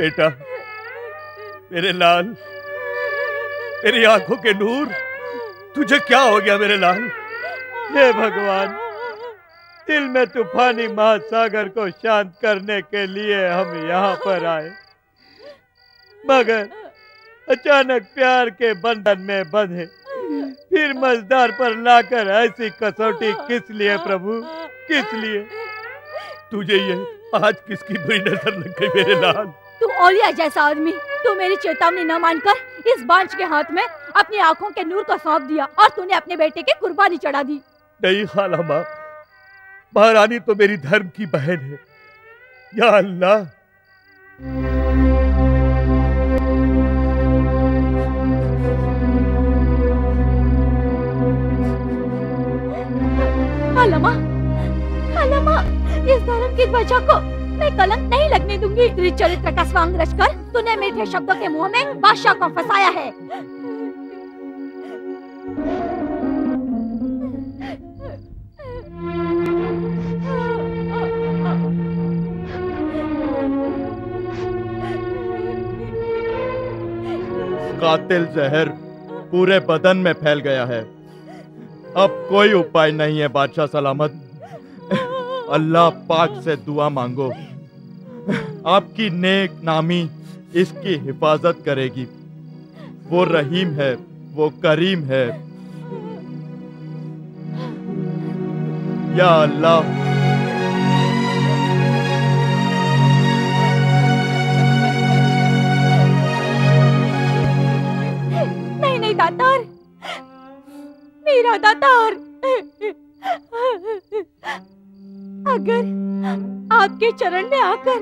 बेटा, मेरे लाल तेरी आँखों के नूर, तुझे क्या हो गया मेरे लाल? हे भगवान, दिल में तूफानी महासागर को शांत करने के लिए हम यहाँ पर आए। मगर अचानक प्यार के बंधन में बंधे, फिर मजदार पर लाकर ऐसी कसौटी किस लिए प्रभु? किस लिए? तुझे ये आज किसकी बुरी नज़र लग गई मेरे लाल? तू औलिया जैसा आदमी तू मेरी चेतावनी न मानकर इस बांझ के हाथ में अपनी आँखों के नूर को सौंप दिया और तूने अपने बेटे की कुर्बानी चढ़ा दी। नहीं खाला माँ। महारानी तो मेरी धर्म की बहन है। या अल्लाह। खालामा खालामा इस धर्म की ध्वजा को मैं कलंक नहीं लगने दूँगी। तेरे चरित्र का स्वांग रचकर तूने मीठे शब्दों के मुँह में बादशाह को फंसाया है। कातिल जहर पूरे बदन में फैल गया है। अब कोई उपाय नहीं है, बादशाह सलामत। अल्लाह पाक से दुआ मांगो। आपकी नेक नामी इसकी हिफाजत करेगी। वो रहीम है, वो करीम है। या अल्लाह। दातार। मेरा दातार। अगर आपके चरण में आकर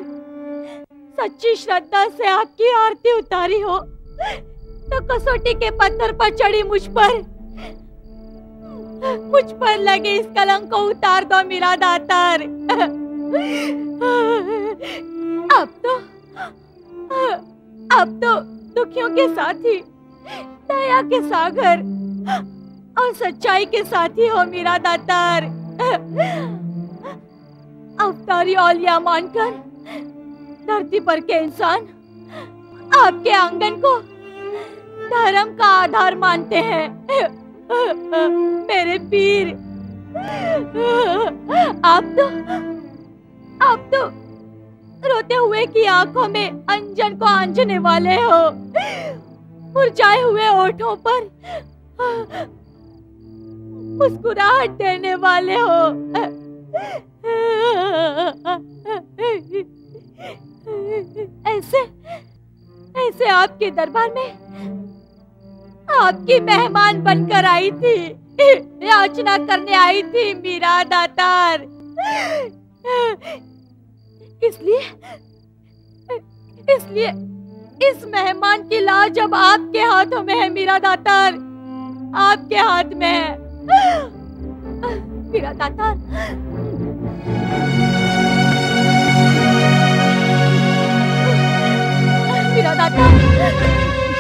सच्ची श्रद्धा से आपकी आरती उतारी हो तो कसौटी के पत्थर पर चढ़ी मुझ पर मुझ पर लगे इस कलंक को उतार दो मेरा दातार। अब तो अब तो दुखियों के साथी, दया के सागर और सच्चाई के साथी हो मेरा दातार। अवतारी औलिया मानकर, धरती पर के इंसान, आपके आँगन को धर्म का आधार मानते हैं। मेरे पीर, आप तो आप तो रोते हुए की आँखों में अंजन को आंजने वाले हो। मुरझाए हुए ओठों पर मुस्कुराहट देने वाले हो। ऐसे ऐसे आपके दरबार में आपकी मेहमान बनकर आई थी, याचना करने आई थी मीरा दातार। इसलिए इसलिए इस मेहमान की लाज अब आपके हाथों में है मीरा दातार। आपके हाथ में है। मीरा दातार मीरा दातार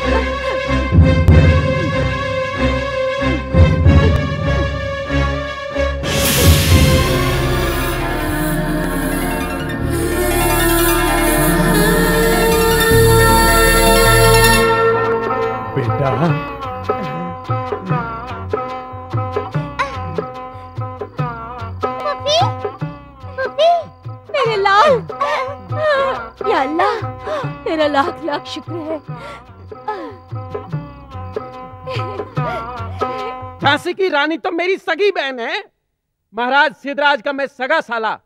बेटा पुप्पी पुप्पी मेरे लाल या अल्लाह तेरा लाख लाख शुक्र है। झांसी की रानी तो मेरी सगी बहन है। महाराज सिद्धराज का मैं सगा साला।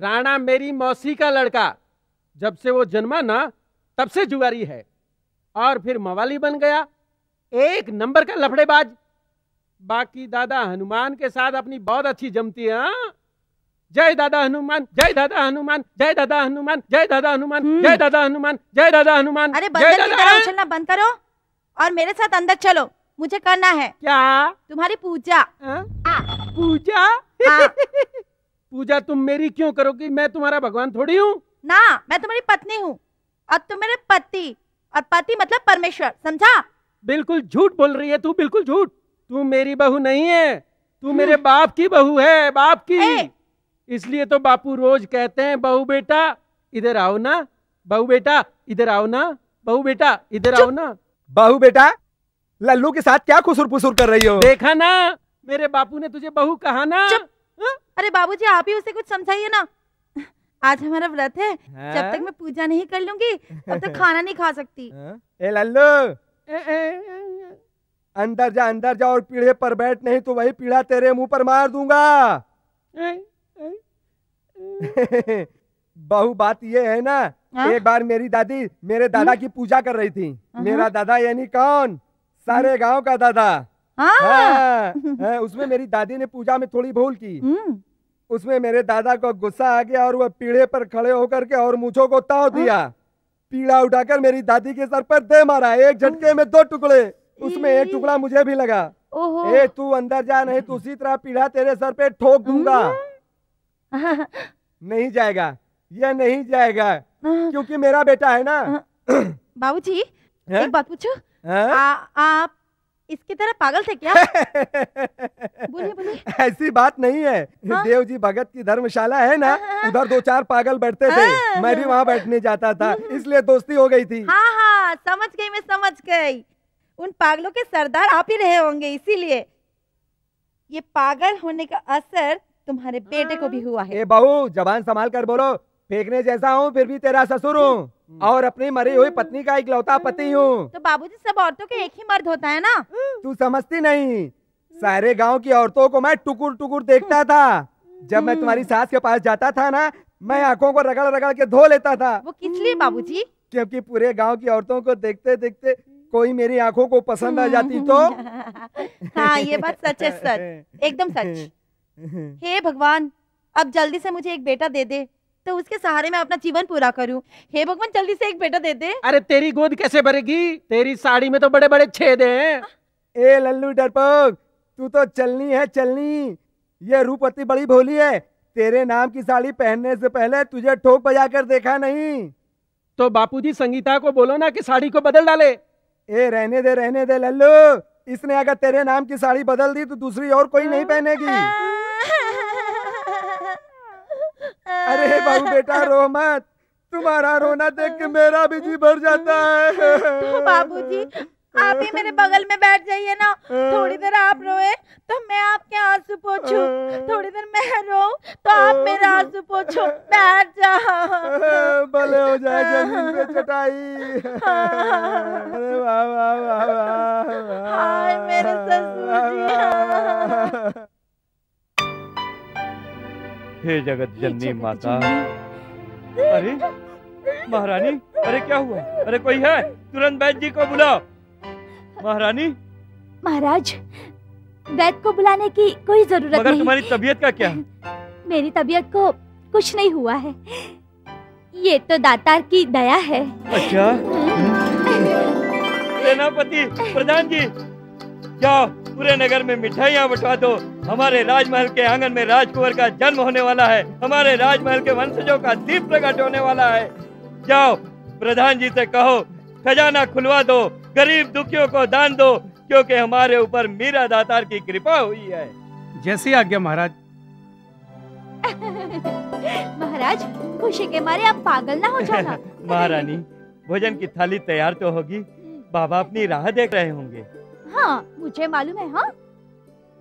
राणा मेरी मौसी का लड़का। जब से वो जन्मा ना, तब से जुआरी है। और फिर मवाली बन गया। एक नंबर का लफड़ेबाज। बाकी दादा हनुमान के साथ अपनी बहुत अच्छी जमती है हाँ? जय दादा हनुमान जय दादा हनुमान जय दादा हनुमान जय दादा हनुमान जय दादा हनुमान जय दादा हनुमान अरे बंदर की तरह उछलना बंद करो और मेरे साथ अंदर चलो। मुझे करना है। क्या? तुम्हारी पूजा। हाँ? पूजा? हाँ। पूजा तुम मेरी क्यों करोगी? मैं तुम्हारा भगवान थोड़ी हूँ। ना मैं तुम्हारी पत्नी हूँ और तुम मेरे पति। और पति मतलब परमेश्वर समझा? बिल्कुल झूठ बोल रही है तू बिल्कुल झूठ। तू मेरी बहू नहीं है। तू मेरे बाप की बहू है बाप की। ए! इसलिए तो बापू रोज कहते हैं बहू बेटा इधर आओ ना बहू बेटा इधर आओ ना बहू बेटा इधर आओ ना। बहू बेटा लल्लू के साथ क्या खुसुर फुसुर कर रही हो? देखा ना मेरे बापू ने तुझे बहू कहा ना। चुप। अरे बाबूजी आप ही उसे कुछ समझाइए ना। आज हमारा व्रत है जब तक मैं पूजा नहीं कर लूँगी तब तक खाना नहीं खा सकती। हाँ? ए लल्लू। अंदर जा अंदर जा और पीढ़े पर बैठ नहीं तो वही पीढ़ा तेरे मुँह पर मार दूँगा। बहु बात ये है ना हाँ? एक बार मेरी दादी मेरे दादा की पूजा कर रही थी। मेरा दादा यानी कौन? सारे गाँव का दादा। हाँ। हाँ, हाँ, उसमें मेरी दादी ने पूजा में थोड़ी भूल की। हम्म, उसमें मेरे दादा को गुस्सा आ गया और वह पीढ़े पर खड़े होकर के और मुझो को ताव दिया। पीड़ा उठाकर मेरी दादी के सर पर दे मारा। एक झटके में दो टुकड़े। उसमें एक टुकड़ा मुझे भी लगा। ए तू अंदर जा नहीं तो उसी तरह पीढ़ा तेरे सर पे ठोक दूँगा। नहीं जाएगा यह नहीं जाएगा क्योंकि मेरा बेटा है ना। बाबूजी हैं? एक बात पूछो। हाँ? आप इसकी तरह पागल थे क्या? बोलिए बोलिए। ऐसी बात नहीं है। हाँ? देव जी भगत की धर्मशाला है ना उधर दो चार पागल बैठते थे। मैं भी वहाँ बैठने जाता था इसलिए दोस्ती हो गई थी। हाँ हाँ समझ गई मैं समझ गई। उन पागलों के सरदार आप ही रहे होंगे इसीलिए। ये पागल होने का असर तुम्हारे बेटे को भी हुआ है। ए बहू जबान संभाल कर बोलो। फेंकने जैसा हूँ फिर भी तेरा ससुर हूँ। और अपनी मरी हुई पत्नी का इकलौता पति हूँ। तो बाबूजी सब औरतों के एक ही मर्द होता है ना? तू समझती नहीं। सारे गाँव की औरतों को मैं टुकुर टुकुर देखता था। जब मैं तुम्हारी सास के पास जाता था ना मैं आँखों को रगड़ रगड़ के धो लेता था। वो किस लिए बाबूजी? क्योंकि पूरे गाँव की औरतों को देखते देखते कोई मेरी आँखों को पसंद आ जाती तो। हाँ ये बात सच है सच। एकदम सच। हे भगवान अब जल्दी से मुझे एक बेटा दे दे तो उसके सहारे मैं अपना जीवन पूरा करूँ। हे भगवान जल्दी से एक बेटा दे दे। अरे तेरी गोद कैसे भरेगी तेरी साड़ी में तो बड़े बड़े छेद हैं। ए लल्लू डरपोक तू तो चलनी है चलनी। ये रूपवती बड़ी भोली है। तेरे नाम की साड़ी पहनने से पहले तुझे ठोक बजा कर देखा नहीं। तो बापूजी संगीता को बोलो ना कि साड़ी को बदल डाले। ए रहने दे रहने दे लल्लू। इसने अगर तेरे नाम की साड़ी बदल दी तो दूसरी और कोई नहीं पहनेगी। अरे बाबू बेटा रो मत। तुम्हारा रोना देख के मेरा भी जी भर जाता है। तो बाबूजी आप ही मेरे बगल में बैठ जाइए ना। थोड़ी देर आप रोए तो मैं आपके आँसू पोछू। थोड़ी देर मैं रो तो आप मेरे आँसू पोछो। बैठ जाओ। भले हो जाए ज़मीन पे चटाई। अरे वाह वाह वाह वाह वाह। हाय मेरे ससुर जी। हे जगत जननी माता। अरे महारानी अरे क्या हुआ? अरे कोई है? तुरंत वैद्य जी को बुलाओ। महारानी? महाराज वैद्य को बुलाने की कोई ज़रूरत मगर नहीं। तुम्हारी तबीयत का क्या? मेरी तबीयत को कुछ नहीं हुआ है। ये तो दातार की दया है। अच्छा। सेनापति प्रधान जी जाओ पूरे नगर में मिठाइयाँ बंटवा दो। हमारे राजमहल के आँगन में राजकुंवर का जन्म होने वाला है। हमारे राजमहल के वंशजों का दीप प्रकट होने वाला है। जाओ प्रधान जी से कहो खजाना खुलवा दो गरीब दुखियों को दान दो क्योंकि हमारे ऊपर मीरा दातार की कृपा हुई है। जैसी आज्ञा महाराज। महाराज खुशी के मारे आप पागल ना हो जाना। महारानी भोजन की थाली तैयार तो होगी। बाबा अपनी राह देख रहे होंगे। हाँ मुझे मालूम है हाँ।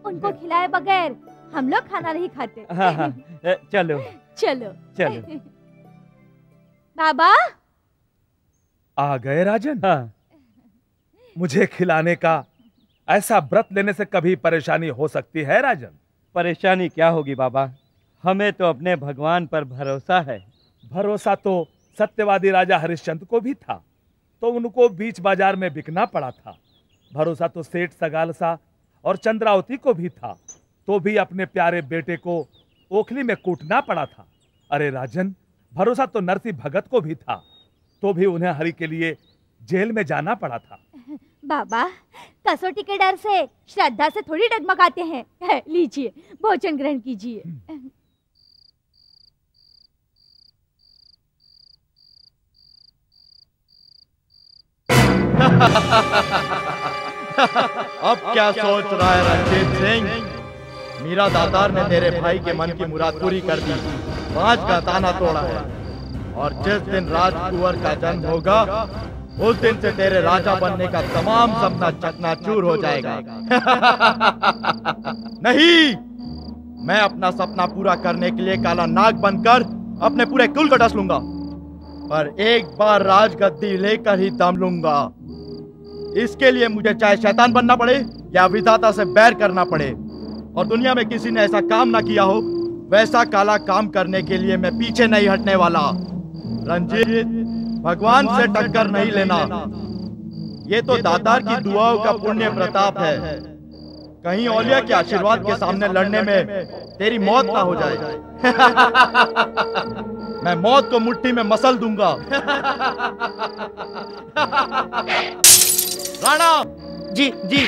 उनको खिलाए बगैर हम लोग खाना नहीं खाते। हाँ हाँ चलो। चलो। चलो। बाबा? आ गए राजन? हाँ। मुझे खिलाने का ऐसा व्रत लेने से कभी परेशानी हो सकती है राजन? परेशानी क्या होगी बाबा? हमें तो अपने भगवान पर भरोसा है। भरोसा तो सत्यवादी राजा हरिश्चंद्र को भी था तो उनको बीच बाज़ार में बिकना पड़ा था। भरोसा तो सेठ सगालसा और चंद्रावती को भी था तो भी अपने प्यारे बेटे को ओखली में कूटना पड़ा था। अरे राजन भरोसा तो नरसिंह भगत को भी था तो भी उन्हें हरि के लिए जेल में जाना पड़ा था। बाबा कसौटी के डर से श्रद्धा से थोड़ी डगमगाते हैं। है, लीजिए भोजन ग्रहण कीजिए। अब क्या सोच रहा है रंजीत सिंह? मीरा दातार ने तेरे भाई के मन की मुराद पूरी कर दी। पाँच का ताना तोड़ा है। और जिस दिन राजकुंवर का जन्म होगा उस दिन से तेरे राजा बनने का तमाम सपना चकनाचूर हो जाएगा। नहीं! मैं अपना सपना पूरा करने के लिए काला नाग बनकर अपने पूरे कुल को डस लूँगा। पर एक बार राजगद्दी लेकर ही दम लूँगा। इसके लिए मुझे चाहे शैतान बनना पड़े या विधाता से बैर करना पड़े। और दुनिया में किसी ने ऐसा काम ना किया हो वैसा काला काम करने के लिए मैं पीछे नहीं हटने वाला। रंजीत भगवान से टक्कर नहीं लेना। ये तो दातार की दुआओं का पुण्य प्रताप है। कहीं औलिया के आशीर्वाद के सामने लड़ने में तेरी मौत ना हो जाए। मैं मौत को मुट्ठी में मसल दूँगा। राणा जी जी।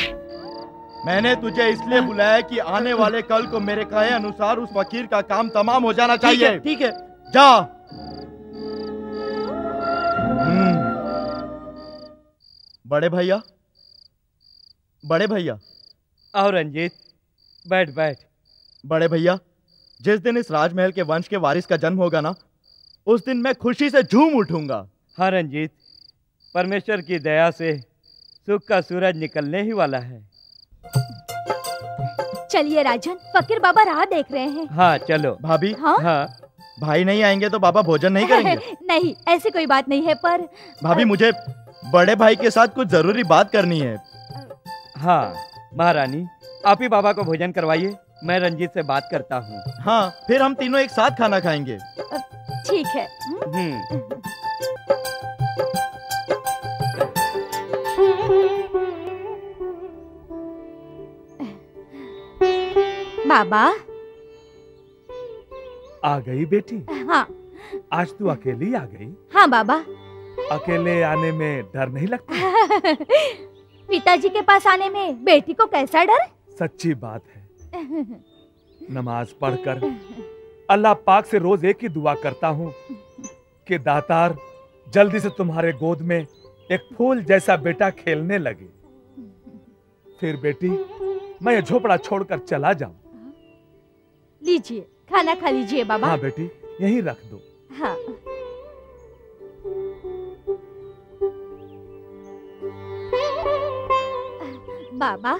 मैंने तुझे इसलिए बुलाया कि आने वाले कल को मेरे कहे अनुसार उस फकीर का काम तमाम हो जाना चाहिए। ठीक है। जा। हम्म। बड़े भैया बड़े भैया। और रंजीत बैठ बैठ। बड़े भैया जिस दिन इस राजमहल के वंश के वारिस का जन्म होगा ना उस दिन मैं खुशी से झूम उठूँगा। हाँ रंजीत परमेश्वर की दया से सुख का सूरज निकलने ही वाला है। चलिए राजन फकीर बाबा राह देख रहे हैं। हाँ चलो। भाभी? हाँ? हाँ। भाई नहीं आएँगे तो बाबा भोजन नहीं करेंगे? नहीं ऐसी कोई बात नहीं है पर भाभी मुझे बड़े भाई के साथ कुछ ज़रूरी बात करनी है। हाँ महारानी आप ही बाबा को भोजन करवाइए मैं रंजीत से बात करता हूँ। हाँ फिर हम तीनों एक साथ खाना खाएँगे। ठीक है। हम्म? हम्म। बाबा। आ गई बेटी? हाँ। आज तू अकेली आ गई? हाँ बाबा। अकेले आने में डर नहीं लगता? पिताजी के पास आने में बेटी को कैसा डर? सच्ची बात है। नमाज़ पढ़कर अल्लाह पाक से रोज एक ही दुआ करता हूँ कि दातार जल्दी से तुम्हारे गोद में एक फूल जैसा बेटा खेलने लगे। फिर बेटी मैं ये झोपड़ा छोड़कर चला जाऊँ। लीजिए खाना खा लीजिए बाबा। हाँ बेटी यहीं रख दो। हाँ। बाबा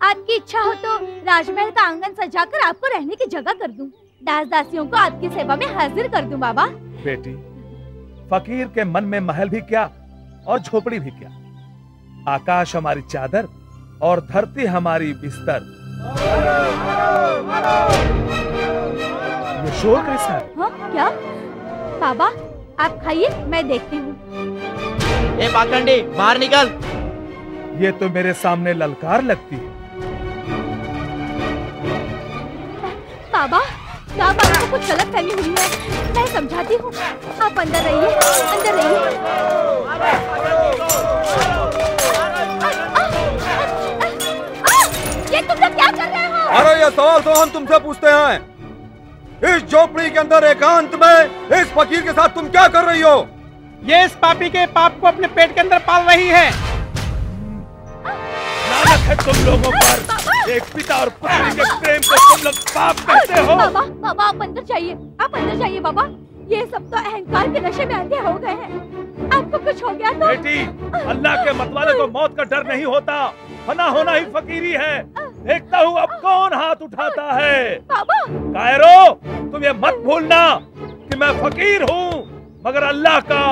आपकी इच्छा हो तो राजमहल का आँगन सजाकर आपको रहने की जगह कर दूँ। दास दासियों को आपकी सेवा में हाजिर कर दूँ बाबा। बेटी फकीर के मन में महल भी क्या और झोपड़ी भी क्या? आकाश हमारी चादर और धरती हमारी बिस्तर। ये शोर कैसा है। हाँ क्या? बाबा आप खाइए मैं देखती हूँ। ए पाखंडी बाहर निकल। ये तो मेरे सामने ललकार लगती है। बाबा आप आपको कुछ गलत फहमी हुई है। मैं समझाती हूँ। आप अंदर रहिए अंदर रहिए। अरे ये सवाल तो हम तुमसे पूछते हैं। इस झोपड़ी के अंदर एकांत में इस फकीर के साथ तुम क्या कर रही हो? ये इस पापी के पाप को अपने पेट के अंदर पाल रही है। लानत है तुम लोगों पर। एक पिता और पुत्री के प्रेम को तुम लोग पाप कहते हो। बाबा बाबा आप अंदर जाइए। आप अंदर जाइए बाबा। ये सब तो अहंकार के नशे में अंधे हो गए हैं। आपको कुछ हो गया तो? बेटी अल्लाह के मतवाले को मौत का डर नहीं होता। फना होना ही फकीरी है। देखता हूँ अब कौन हाथ उठाता है। कायरो तुम ये मत भूलना कि मैं फकीर हूँ। मगर अल्लाह का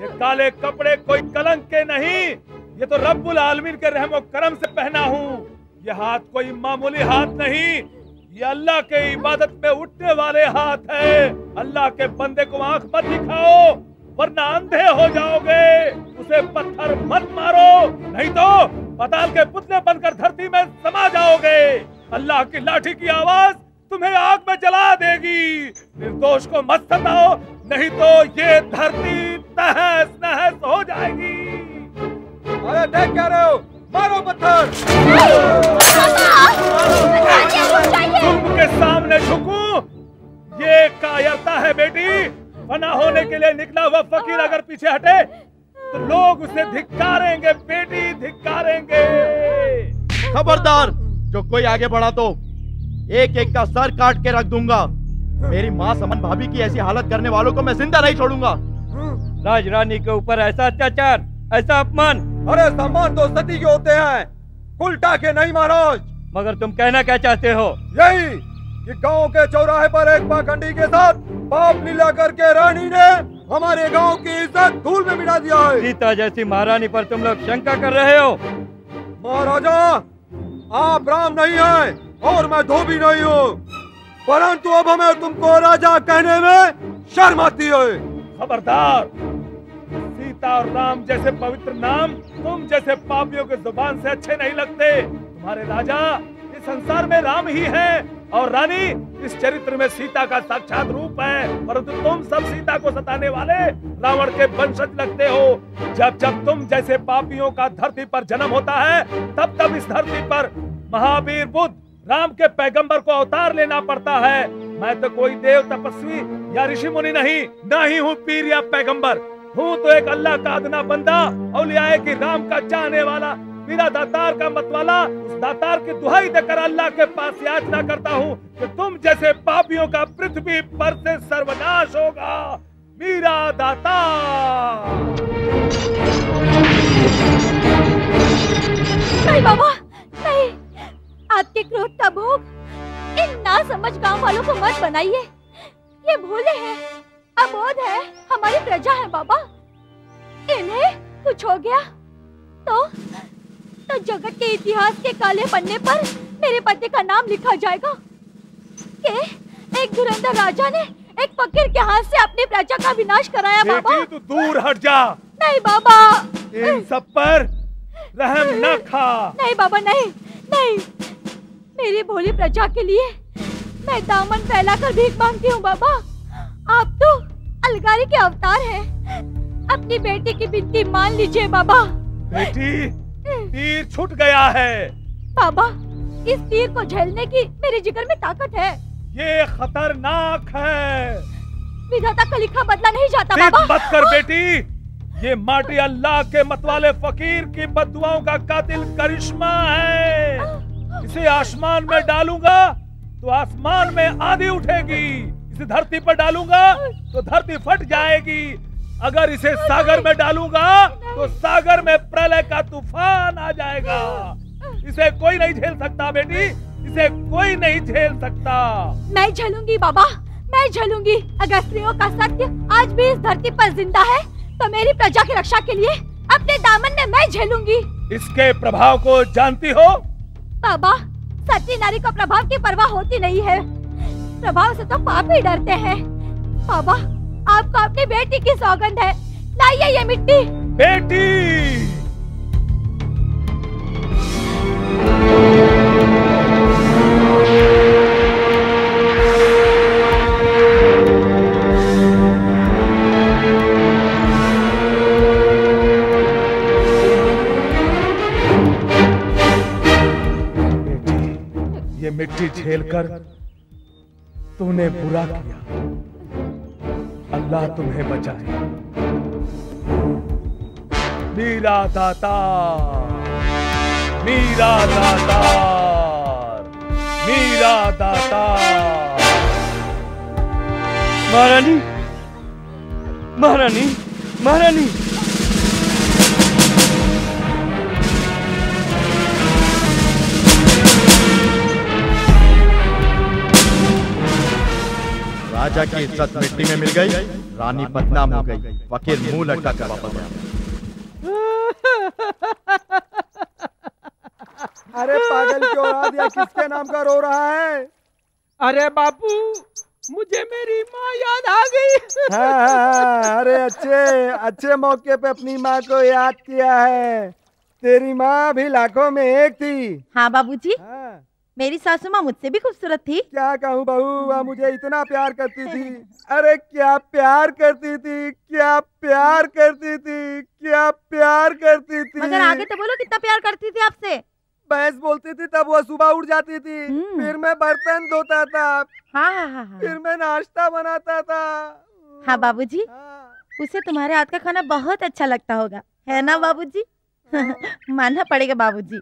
ये काले कपड़े कोई कलंक के नहीं। ये तो रब्बुल आलमीन के रहम और करम से पहना हूँ। ये हाथ कोई मामूली हाथ नहीं। ये अल्लाह के इबादत में उठने वाले हाथ है। अल्लाह के बंदे को आँख मत दिखाओ। वरना अंधे हो जाओगे। उसे पत्थर मत मारो नहीं तो पताल के पुतले बनकर धरती में समा जाओगे। अल्लाह की लाठी की आवाज़ तुम्हें आग में जला देगी। निर्दोष को मत सताओ नहीं तो ये धरती तहस नहस हो जाएगी। अरे देख क्या रहे हो? मारो पत्थर। तुम के सामने झुकू। ये कायरता है बेटी। फना होने के लिए निकला हुआ फकीर अगर पीछे हटे तो लोग उसे धिक्कारेंगे बेटी धिक्कारेंगे। खबरदार जो कोई आगे बढ़ा तो एक एक का सर काट के रख दूँगा। मेरी माँ समन भाभी की ऐसी हालत करने वालों को मैं ज़िंदा नहीं छोड़ूँगा। राज रानी के ऊपर ऐसा अत्याचार ऐसा अपमान। अरे सम्मान तो सती के होते हैं। उल्टा के नहीं महाराज। मगर तुम कहना क्या चाहते हो? यही कि गाँव के चौराहे पर एक पाखंडी के साथ पाप लीला करके रानी ने हमारे गाँव की इज़्ज़त धूल में मिला दिया है। सीता जैसी महारानी पर तुम लोग शंका कर रहे हो? महाराजा आप राम नहीं है और मैं धोबी नहीं हूँ। परंतु अब हमें तुमको राजा कहने में शर्म आती है। खबरदार सीता और राम जैसे पवित्र नाम तुम जैसे पापियों के ज़ुबान से अच्छे नहीं लगते। तुम्हारे राजा इस संसार में राम ही है। और रानी, इस चरित्र में सीता का साक्षात रूप है, परंतु तुम सब सीता को सताने वाले रावण के वंशज लगते हो। जब जब तुम जैसे पापियों का धरती पर जन्म होता है, तब तब इस धरती पर महावीर बुद्ध राम के पैगंबर को अवतार लेना पड़ता है। मैं तो कोई देव तपस्वी या ऋषि मुनि नहीं, ना ही हूँ पीर या पैगंबर। हूँ तो एक अल्लाह का अदना बंदा, औलियाए की राम का चाहने वाला। मेरा दातार का मतवाला, उस दातार की दुहाई देकर अल्लाह के पास याचना करता हूँ कि तुम जैसे पापियों का पृथ्वी पर से सर्वनाश होगा। मेरा दाता नहीं बाबा, नहीं। आपके क्रोध का भोग। इन ना समझ गाँव वालों को मत बनाइए। ये भोले हैं, अबोध है, हमारी प्रजा है बाबा। इन्हें कुछ हो गया तो तो जगत के इतिहास के काले पन्ने पर मेरे पति का नाम लिखा जाएगा। कि? एक धुरंधर राजा ने एक फकीर के हाथ से अपनी प्रजा का विनाश कराया बाबा। बेटी तू दूर हट जा। नहीं बाबा। इन सब पर रहम न खा। नहीं बाबा नहीं नहीं। मेरी भोली प्रजा के लिए मैं दामन फैलाकर भीख मांगती हूँ बाबा। आप तो अलगारी के अवतार हैं। अपनी बेटी की बिनती मान लीजिए बाबा। बेटी तीर छूट गया है। बाबा इस तीर को झेलने की मेरे जिगर में ताकत है। ये खतरनाक है। विधाता का लिखा बदला नहीं जाता बाबा। मत कर बेटी। ये माटी अल्लाह के मतवाले फकीर की बदुआओं का कातिल करिश्मा है। इसे आसमान में डालूँगा तो आसमान में आधी उठेगी। इसे धरती पर डालूँगा तो धरती फट जाएगी। अगर इसे सागर में डालूँगा तो सागर में प्रलय का तूफ़ान आ जाएगा। इसे कोई नहीं झेल सकता बेटी इसे कोई नहीं झेल सकता। मैं झलूँगी बाबा मैं झलूँगी। अगर स्त्रियों का सत्य आज भी इस धरती पर ज़िंदा है तो मेरी प्रजा की रक्षा के लिए अपने दामन में मैं झेलूँगी। इसके प्रभाव को जानती हो? बाबा सती नारी को प्रभाव की परवाह होती नहीं है। प्रभाव से तो पाप ही डरते हैं। बाबा आपको अपनी बेटी की सौगंध है। लाइए ये मिट्टी। बेटी। ये मिट्टी झेलकर तूने बुरा किया। अल्लाह तुम्हें बचाए। मीरा दाता मीरा दाता मीरा दाता महारानी महारानी महारानी राजा की इज़्ज़त मिट्टी में मिल गई, रानी बदनाम हो गई फकीर मुँह लटका कर वापस गया। अरे पागल क्यों उड़ा दिया? किसके नाम का रो रहा है? अरे बापू मुझे मेरी माँ याद आ गई। हाँ, हाँ, हाँ, अरे अच्छे अच्छे मौके पे अपनी माँ को याद किया है। तेरी माँ भी लाखों में एक थी। हाँ बाबूजी। मेरी सासू माँ मुझसे भी खूबसूरत थी। क्या कहूँ बहू वह मुझे इतना प्यार करती थी। अरे क्या प्यार करती थी क्या प्यार करती थी क्या प्यार करती थी। मगर आगे तो बोलो कितना प्यार करती थी आपसे। भैंस बोलती थी तब वो सुबह उठ जाती थी। फिर मैं बर्तन धोता था। हाँ हाँ हाँ हाँ। फिर मैं नाश्ता बनाता था। हाँ बाबू बाबूजी उसे तुम्हारे हाथ का खाना बहुत अच्छा लगता होगा। है ना बाबू बाबूजी? मानना पड़ेगा बाबू बाबूजी।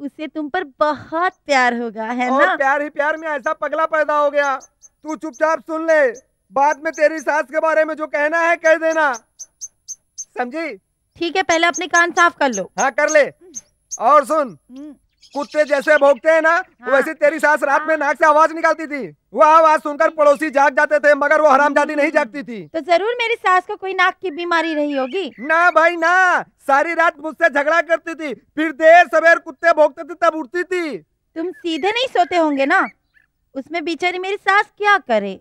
उसे तुम पर बहुत प्यार होगा है और ना? प्यार ही प्यार में ऐसा पगला पैदा हो गया। तू चुपचाप सुन ले बाद में तेरी सास के बारे में जो कहना है कह देना। समझी? ठीक है पहले अपने कान साफ़ कर लो। हाँ कर ले। और सुन। कुत्ते जैसे भोगते हैं ना हाँ, वैसे तेरी सास रात हाँ, में नाक से आवाज़ निकालती थी। वो आवाज़ सुनकर पड़ोसी जाग जाते थे मगर वो हरामजादी नहीं जागती थी। तो ज़रूर मेरी सास को कोई नाक की बीमारी रही होगी। ना भाई ना। सारी रात मुझसे झगड़ा करती थी फिर देर सवेर कुत्ते भोगते थे तब उठती थी। तुम सीधे नहीं सोते होंगे ना? उसमें बेचारी मेरी सास क्या करे?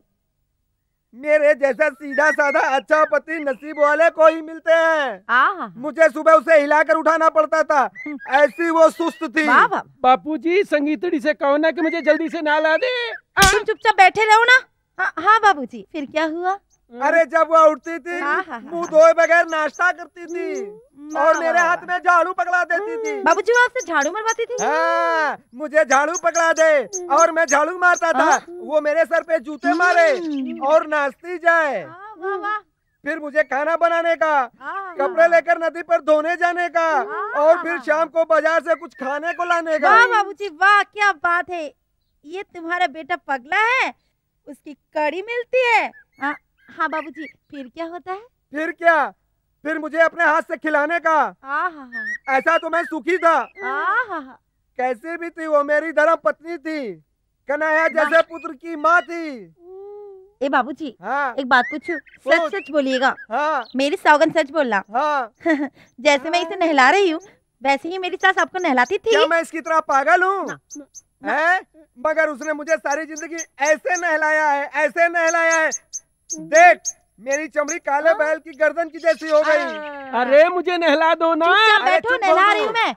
मेरे जैसा सीधा साधा अच्छा पति नसीब वाले को ही। मिलते हैं मुझे सुबह उसे हिलाकर उठाना पड़ता था। ऐसी वो सुस्त थी। बापू जी संगीतड़ी से कहो ना कि मुझे जल्दी से नहला दे। तुम चुपचाप बैठे रहो ना। हाँ हाँ बाबूजी फिर क्या हुआ? अरे जब वो उठती थी मुँह धोए बगैर नाश्ता करती थी और मेरे हाथ में झाड़ू पकड़ा देती थी। बाबूजी वो आपसे झाड़ू मरवाती थी? हाँ मुझे झाड़ू पकड़ा दे और मैं झाड़ू मारता था। वो मेरे सर पे जूते मारे और नाचती जाए। फिर मुझे खाना बनाने का कपड़े लेकर नदी पर धोने जाने का और फिर शाम को बाज़ार से कुछ खाने को लाने का। वाह बाबूजी वाह क्या बात है। ये तुम्हारा बेटा पगला है उसकी कड़ी मिलती है हाँ हाँ बाबूजी फिर क्या होता है? फिर क्या? फिर मुझे अपने हाथ से खिलाने का। ऐसा तो मैं सुखी था। कैसी भी थी वो मेरी धर्म पत्नी थी। कन्हैया जैसे पुत्र की माँ थी। ए बाबूजी हाँ। एक बात पूछूँ। सच सच। बोलिएगा। हाँ। मेरी सौगन सच बोलना। हाँ। जैसे हाँ। मैं इसे नहला रही हूँ वैसे ही मेरी सास आपको नहलाती थी। क्या मैं इसकी तरह पागल हूँ? मगर उसने मुझे सारी ज़िंदगी ऐसे नहलाया है ऐसे नहलाया है। देख मेरी चमड़ी काले बैल की गर्दन की जैसी हो गई। अरे मुझे नहला दो ना। अरे बैठो नहला रही हूँ मैं।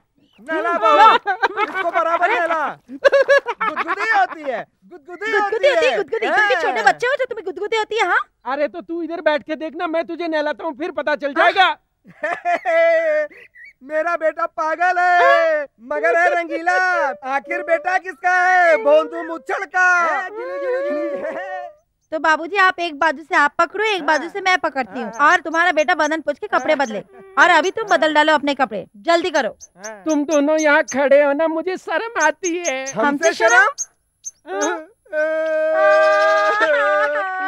नहला बहू इसको बराबर नहला। गुदगुदी होती है गुदगुदी होती है गुदगुदी। तुम भी हाँ। छोटे बच्चे हो जो तुम्हें गुदगुदी होती है हाँ? अरे तो तू इधर बैठ के देखना मैं तुझे नहलाता हूँ फिर पता चल जाएगा। मेरा बेटा पागल है मगर है रंगीला। आखिर बेटा किसका है? भोंदू मुच्छड़ का। गिली। तो बाबूजी आप एक बाजू से आप पकड़ो एक बाजू से मैं पकड़ती हूँ। और तुम्हारा बेटा बदन पूछ के कपड़े बदले। और अभी तुम बदल डालो अपने कपड़े। जल्दी करो। तुम दोनों यहाँ खड़े हो ना मुझे शर्म आती है। हमसे शर्म?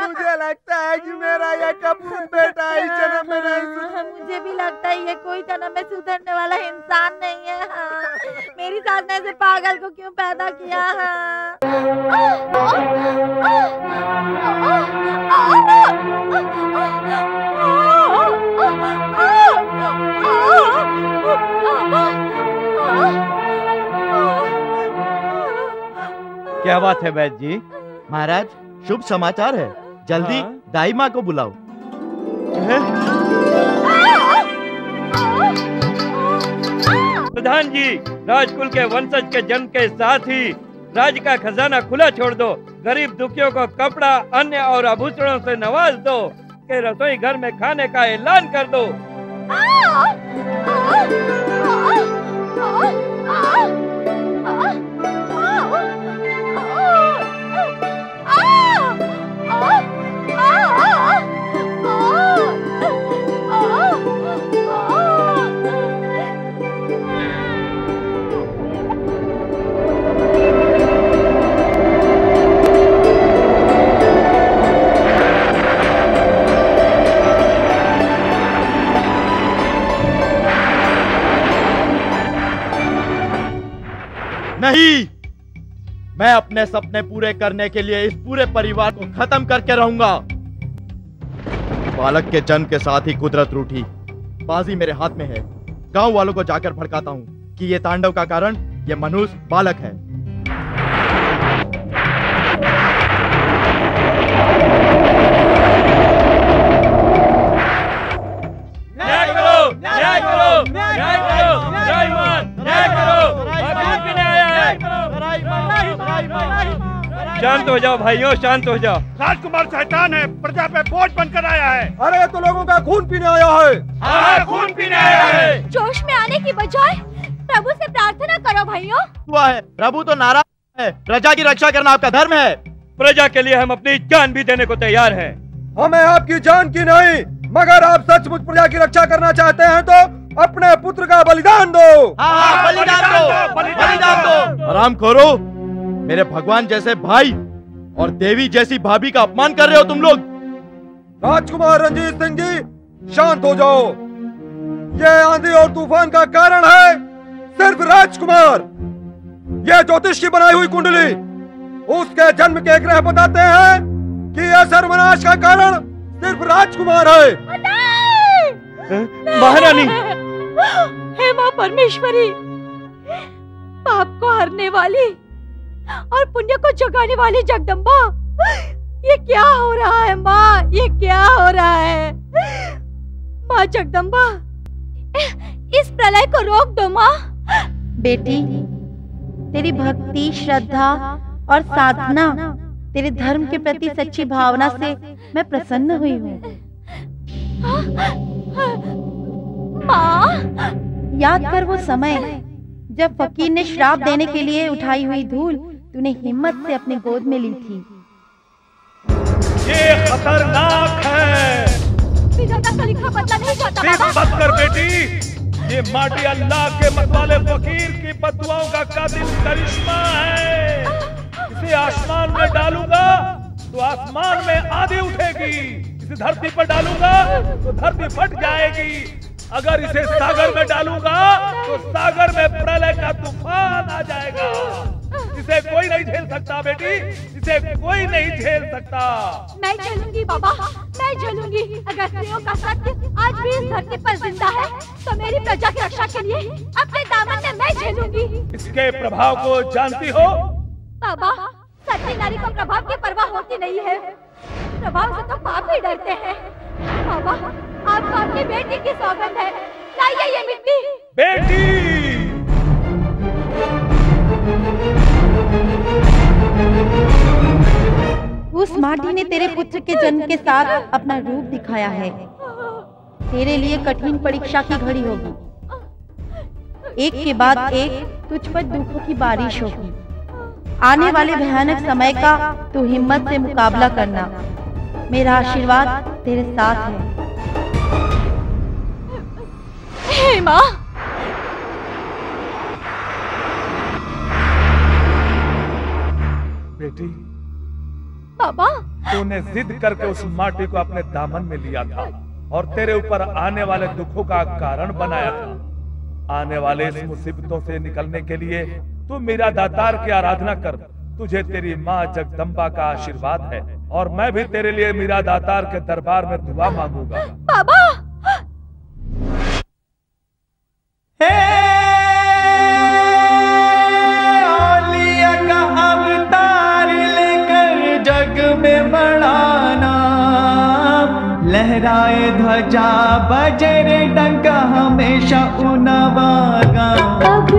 मुझे लगता है कि मेरा यह कपूर बेटा इस जन्म में नहीं सुधरेगा। मुझे भी लगता है ये कोई जन्म में सुधरने वाला इंसान नहीं है हाँ। मेरी सास ने ऐसे पागल को क्यों पैदा किया हाँ। क्या बात है वैद्य जी महाराज शुभ समाचार है जल्दी हाँ? दाई माँ को बुलाओ प्रधान जी राजकुल के वंशज के जन्म के साथ ही राज्य का खजाना खुला छोड़ दो गरीब दुखियों को कपड़ा अन्य और आभूषणों से नवाज़ दो के रसोई घर में खाने का ऐलान कर दो नहीं। मैं अपने सपने पूरे करने के लिए इस पूरे परिवार को खत्म करके रहूँगा। बालक के जन्म के साथ ही कुदरत रूठी। बाजी मेरे हाथ में है। गाँव वालों को जाकर भड़काता हूँ कि ये तांडव का कारण ये मनुष्य बालक है। शांत हो जाओ भाइयों शांत हो जाओ। राजकुमार शैतान है प्रजा पे बोझ बनकर आया है। अरे ये तो लोगों का खून पीने आया है। हाँ, खून पीने आया है। जोश में आने की बजाय प्रभु से प्रार्थना करो भाइयों। हुआ है। प्रभु तो नाराज़ है। प्रजा की रक्षा करना आपका धर्म है। प्रजा के लिए हम अपनी जान भी देने को तैयार हैं। हमें आपकी जान की नहीं मगर आप सचमुच प्रजा की रक्षा करना चाहते हैं तो अपने पुत्र का बलिदान दो। हाँ, बलिदान दो। बलिदान दो। आराम करो। मेरे भगवान जैसे भाई और देवी जैसी भाभी का अपमान कर रहे हो तुम लोग। राजकुमार रंजीत सिंह जी शांत हो जाओ। ये आंधी और तूफ़ान का कारण है सिर्फ़ राजकुमार। ये ज्योतिष की बनाई हुई कुंडली उसके जन्म के ग्रह बताते हैं कि यह सर्वनाश का कारण सिर्फ़ राजकुमार है। महारानी! हे माँ परमेश्वरी पाप को हरने वाली और पुण्य को जगाने वाली जगदम्बा ये क्या हो रहा है माँ? ये क्या हो रहा है? माँ जगदम्बा इस प्रलय को रोक दो माँ। बेटी तेरी भक्ति श्रद्धा और साधना तेरे धर्म के प्रति सच्ची भावना से मैं प्रसन्न हुई हूँ। माँ? याद कर वो समय जब फकीर ने श्राप देने के लिए उठाई हुई धूल तूने हिम्मत से अपनी गोद में ली थी। ये खतरनाक है। लिखा कर बेटी। ये माटी अल्लाह के मतवाले फकीर की बदुआओं का कातिल करिश्मा है। इसे आसमान में डालूँगा तो आसमान में आंधी उठेगी। इसे धरती पर डालूँगा तो धरती फट जाएगी। अगर इसे सागर में डालूँगा तो सागर में प्रलय का तूफ़ान आ जाएगा। इसे कोई नहीं झेल सकता बेटी। इसे कोई नहीं झेल सकता। मैं झेलूँगी बाबा। मैं झेलूँगी। अगर स्त्रियों का सत्य आज भी इस धरती पर ज़िंदा है तो मेरी प्रजा की रक्षा के लिए अपने दामन में मैं झेलूँगी। इसके प्रभाव को जानती हो? बाबा सच्ची नारी को प्रभाव की परवाह होती नहीं है। प्रभाव से तो पाप ही डरते हैं। बाबा आपको अपनी बेटी की सौगंध है। लाइए ये मिट्टी। बेटी! उस माटी ने तेरे पुत्र के जन्म के साथ अपना रूप दिखाया है। तेरे लिए कठिन परीक्षा की घड़ी होगी। एक के बाद एक तुझ पर दुखों की बारिश होगी। आने वाले भयानक समय का तू हिम्मत से मुकाबला करना। मेरा आशीर्वाद तेरे साथ है। हे माँ! बेटी बाबा। तूने जिद करके उस माटी को अपने दामन में लिया था और तेरे ऊपर आने वाले दुखों का कारण बनाया था। आने वाले इस मुसीबतों से निकलने के लिए तू मेरा दातार की आराधना कर। तुझे तेरी माँ जगदम्बा का आशीर्वाद है और मैं भी तेरे लिए मीरा दातार के दरबार में दुआ मांगूँगा। बाबा। लहराए ध्वजा बजरे डंका हमेशा उनवागा। अब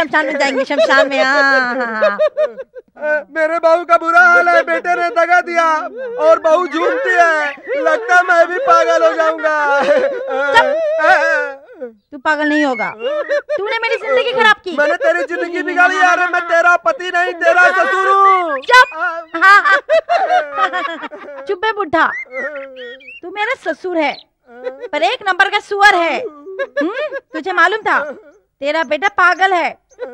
शमशान में जाएँगे शमशान में हाँ मेरे बहू का बुरा हाल है बेटे ने दगा दिया और बहू झूमती है लगता मैं भी पागल हो जाऊँगा। तू पागल नहीं होगा। तूने मेरी ज़िंदगी खराब की। मैंने तेरी ज़िंदगी बिगाड़ी है अरे मैं तेरा पति नहीं तेरा ससुर हूँ। चुप। चुप है बुढ़ा। तू मेरा ससुर है पर एक नंबर का सुअर है। हम्म, तुझे मालूम था? तेरा बेटा पागल है।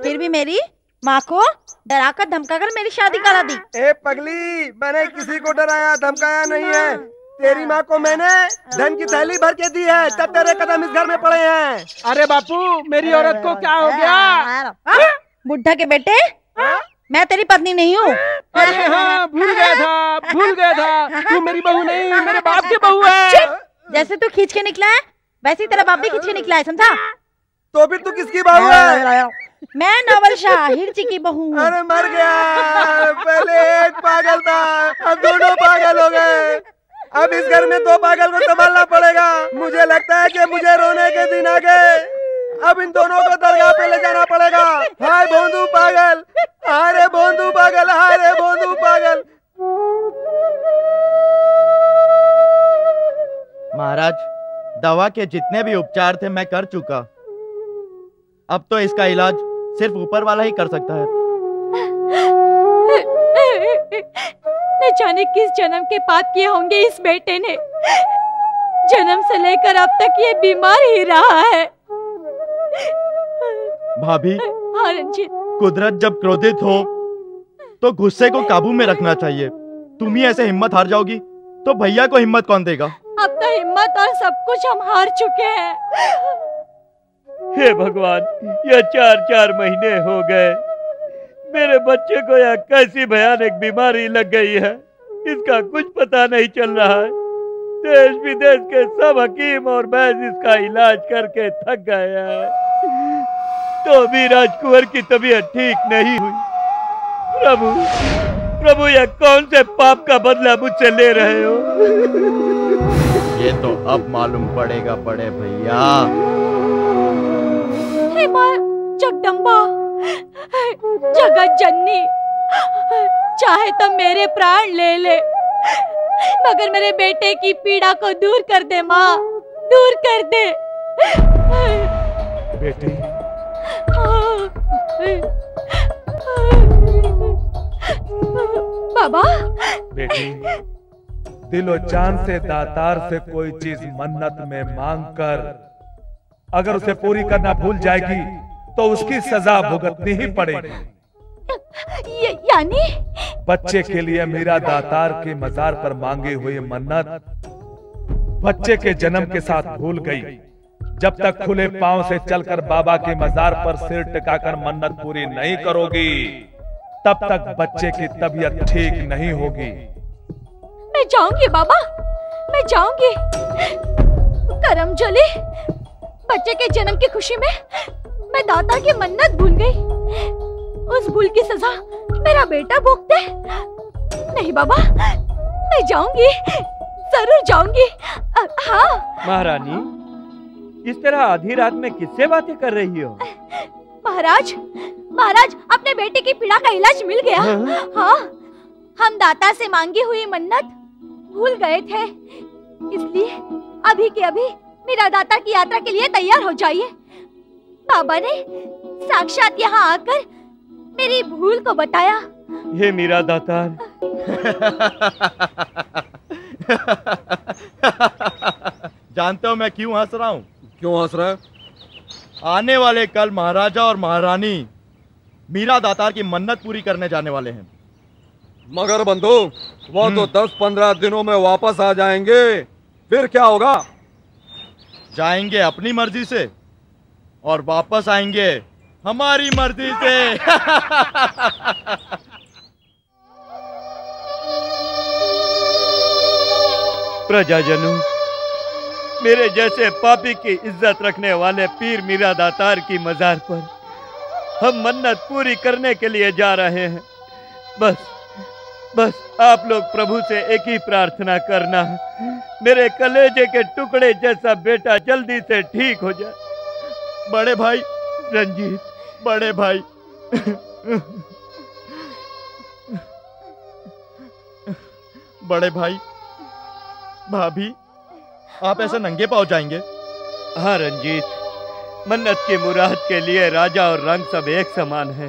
फिर भी मेरी माँ को डरा कर धमका कर मेरी शादी करा दी। ए पगली मैंने किसी को डराया धमकाया नहीं है। तेरी माँ को मैंने धन की थैली भर के दी है तब तेरे कदम इस घर में पड़े हैं। अरे बापू मेरी औरत को क्या हो गया? बुढ़ा के बेटे मैं तेरी पत्नी नहीं हूँ। अरे हाँ भूल गया था भूल गया था। तू मेरी बहू नहीं मेरे बाप की बहू है। जैसे तू खींच के निकला है वैसे ही तेरा बाप भी खींच के निकला है समझा? तो फिर तू किसकी बहू है? मैं नवल शाह हिरची की बहू हूँ। अरे मर गया। पहले एक पागल था अब दोनों पागल हो गए। अब इस घर में दो पागल को संभालना पड़ेगा। मुझे लगता है कि मुझे रोने के दिन आ गए। अब इन दोनों को दरगाह पे ले जाना पड़ेगा। हाय बोंदू पागल हाय बोंदू पागल हाय बोंदू पागल। महाराज दवा के जितने भी उपचार थे मैं कर चुका। अब तो इसका इलाज सिर्फ़ ऊपर वाला ही कर सकता है। न जाने किस जन्म के पाप किए होंगे इस बेटे ने। जन्म से लेकर अब तक ये बीमार ही रहा है। भाभी हाँ रंजीत कुदरत जब क्रोधित हो तो गुस्से को काबू में रखना चाहिए। तुम ही ऐसे हिम्मत हार जाओगी तो भैया को हिम्मत कौन देगा? अब तो हिम्मत और सब कुछ हम हार चुके हैं। हे भगवान, यह चार चार महीने हो गए। मेरे बच्चे को यह कैसी भयानक बीमारी लग गई है, इसका कुछ पता नहीं चल रहा है। देश विदेश के सब हकीम और बैज इसका इलाज करके थक गए हैं। तो भी राजकुंवर की तबीयत ठीक नहीं हुई। प्रभु प्रभु, यह कौन से पाप का बदला मुझसे ले रहे हो? ये तो अब मालूम पड़ेगा, बड़े भैया। हे माँ जगदम्बा जगत जननी चाहे तो मेरे प्राण ले ले मगर मेरे बेटे की पीड़ा को दूर कर दे माँ दूर कर दे। बेटी। बाबा? बेटी दिलो जान से दातार से कोई चीज़ मन्नत में मांग कर अगर उसे पूरी करना भूल जाएगी तो उसकी सजा भुगतनी ही पड़ेगी। ये, यानी? बच्चे के लिए मीरा दातार के मजार पर मांगी हुई मन्नत बच्चे के जन्म के साथ भूल गई। जब तक खुले पाँव से चलकर बाबा के मजार पर सिर टिकाकर मन्नत पूरी नहीं करोगी तब तक बच्चे की तबीयत ठीक नहीं होगी। मैं जाऊँगी बाबा मैं जाऊँगी। करम जली बच्चे के जन्म की खुशी में मैं दाता की मन्नत भूल गई। उस भूल की सजा मेरा बेटा भोगते। नहीं बाबा मैं जाऊँगी ज़रूर जाऊँगी। हाँ। महारानी इस तरह आधी रात में किससे बातें कर रही हो? महाराज महाराज अपने बेटे की पीड़ा का इलाज मिल गया। हाँ हम दाता से मांगी हुई मन्नत भूल गए थे। इसलिए अभी के अभी मेरा दाता की यात्रा के लिए तैयार हो जाइए। बाबा ने साक्षात यहाँ आकर मेरी भूल को बताया। हे मेरा दातार जानते हो मैं क्यों हंस रहा हूँ? क्यों हंस रहा है? आने वाले कल महाराजा और महारानी मीरा दातार की मन्नत पूरी करने जाने वाले हैं। मगर बंधु वो तो दस पंद्रह दिनों में वापस आ जाएँगे। फिर क्या होगा? जाएँगे अपनी मर्ज़ी से और वापस आएँगे हमारी मर्ज़ी से। प्रजाजनों, मेरे जैसे पापी की इज़्ज़त रखने वाले पीर मीरा दातार की मजार पर हम मन्नत पूरी करने के लिए जा रहे हैं। बस बस आप लोग प्रभु से एक ही प्रार्थना करना। मेरे कलेजे के टुकड़े जैसा बेटा जल्दी से ठीक हो जाए। बड़े भाई, रंजीत, बड़े भाई। बड़े भाई, भाभी, आप ऐसे नंगे पाव जाएँगे? हाँ रंजीत। मन्नत की मुराद के लिए राजा और रंग सब एक समान है।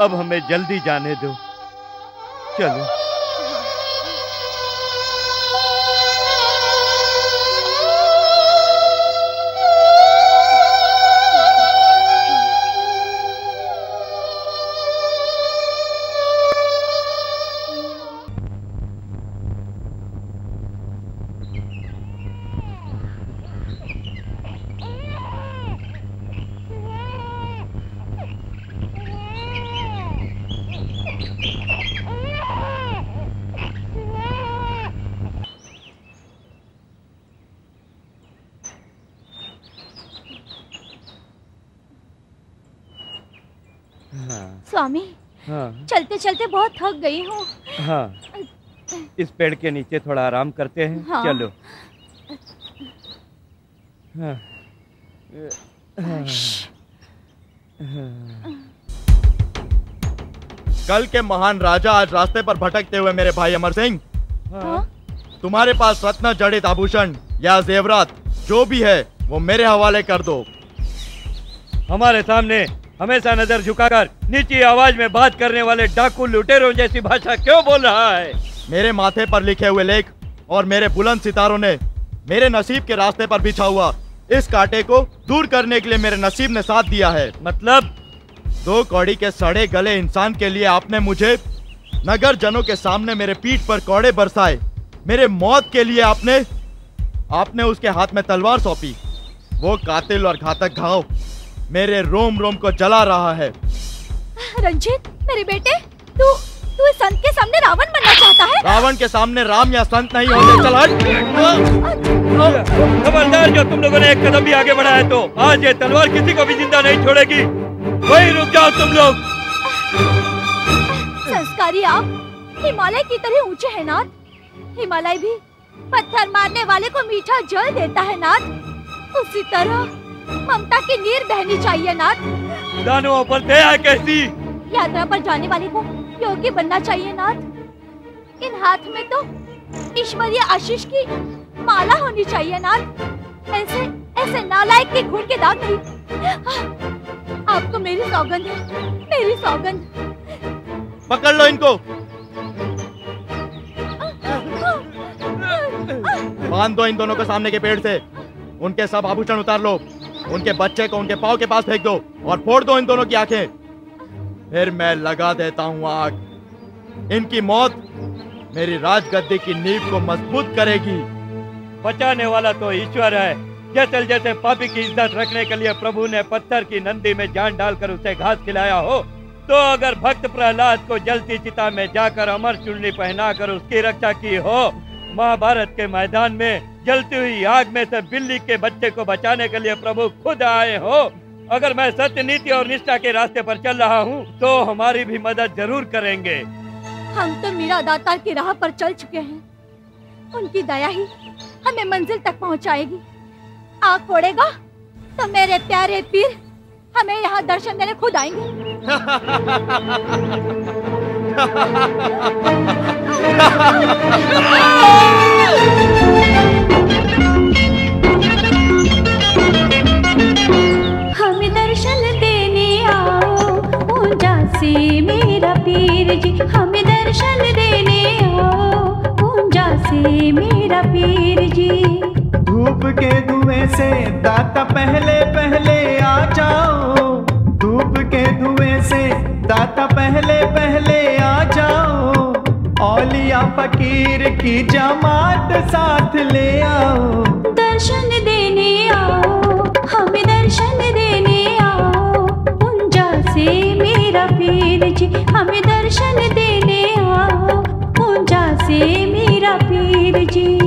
अब हमें जल्दी जाने दो। चलो। स्वामी हाँ चलते चलते बहुत थक गई हूँ हाँ इस पेड़ के नीचे थोड़ा आराम करते हैं हाँ। चलो हाँ। हाँ। हाँ। कल के महान राजा आज रास्ते पर भटकते हुए मेरे भाई अमर सिंह हाँ? तुम्हारे पास रत्न जड़ित आभूषण या जेवरात जो भी है वो मेरे हवाले कर दो हमारे सामने हमेशा नज़र झुकाकर नीची आवाज़ में बात करने वाले डाकू लुटेरों जैसी भाषा क्यों बोल रहा है? मेरे माथे पर लिखे हुए लेख और मेरे बुलंद सितारों ने मेरे नसीब के रास्ते पर बिछा हुआ इस कांटे को दूर करने के लिए मेरे नसीब ने साथ दिया है। मतलब? दो कौड़ी के सड़े गले इंसान के लिए आपने मुझे नगर जनों के सामने मेरे पीठ पर कौड़े बरसाए। मेरे मौत के लिए आपने आपने उसके हाथ में तलवार सौंपी। वो कातिल और घातक घाव मेरे रोम रोम को जला रहा है। रंजीत मेरे बेटे तू तू इस संत के सामने रावण बनना चाहता है? रावण के सामने राम या संत नहीं होते। चल हट। खबरदार जो तुम लोगों ने एक कदम भी आगे बढ़ा है तो आज ये तलवार किसी को भी ज़िंदा नहीं छोड़ेगी। वही रुक जाओ तुम लोग। संस्कारी आप हिमालय की तरह ऊँचे है नाथ। हिमालय भी पत्थर मारने वाले को मीठा जल देता है नाथ। उसी तरह ममता की नीर बहनी चाहिए नाथ। दानवों पर दया कैसी? यात्रा पर जाने वाले को योग्य बनना चाहिए नाथ। इन हाथ में तो ईश्वरीय आशीष की माला होनी चाहिए नाथ। ऐसे ऐसे नालायक के खून के दाग नहीं। आपको मेरी सौगंध है मेरी सौगंध। पकड़ लो इनको। बाँध दो इन दोनों को सामने के पेड़ से। उनके सब आभूषण उतार लो। उनके बच्चे को उनके पाँव के पास फेंक दो और फोड़ दो इन दोनों की आँखें। फिर मैं लगा देता हूँ आग। इनकी मौत मेरी राजगद्दी की नींव को मज़बूत करेगी। बचाने वाला तो ईश्वर है। जैसे जैसे पापी की इज़्ज़त रखने के लिए प्रभु ने पत्थर की नंदी में जान डालकर उसे घास खिलाया हो तो अगर भक्त प्रहलाद को जलती चिता में जाकर अमर चुन्नी पहनाकर उसकी रक्षा की हो महाभारत के मैदान में जलती हुई आग में से बिल्ली के बच्चे को बचाने के लिए प्रभु खुद आए हो। अगर मैं सत्य नीति और निष्ठा के रास्ते पर चल रहा हूँ तो हमारी भी मदद ज़रूर करेंगे। हम तो मीरा दाता की राह पर चल चुके हैं। उनकी दया ही हमें मंजिल तक पहुँचाएगी। आग फोड़ेगा तो मेरे प्यारे पीर हमें यहाँ दर्शन देने खुद आएँगे। हमें दर्शन देने आओ ऊँचा मेरा पीर जी हमें दर्शन देने आओ ऊँचा मेरा पीर जी धूप के धुएँ से दाता पहले पहले आ जाओ। धूप के धुएँ से दाता पहले पहले आ जाओ। औलिया फकीर की जमात साथ ले आओ। दर्शन देने आओ, हमें दर्शन देने आओ। ऊँचा से मेरा पीर जी, हमें दर्शन देने आओ। ऊँचा से मेरा पीर जी।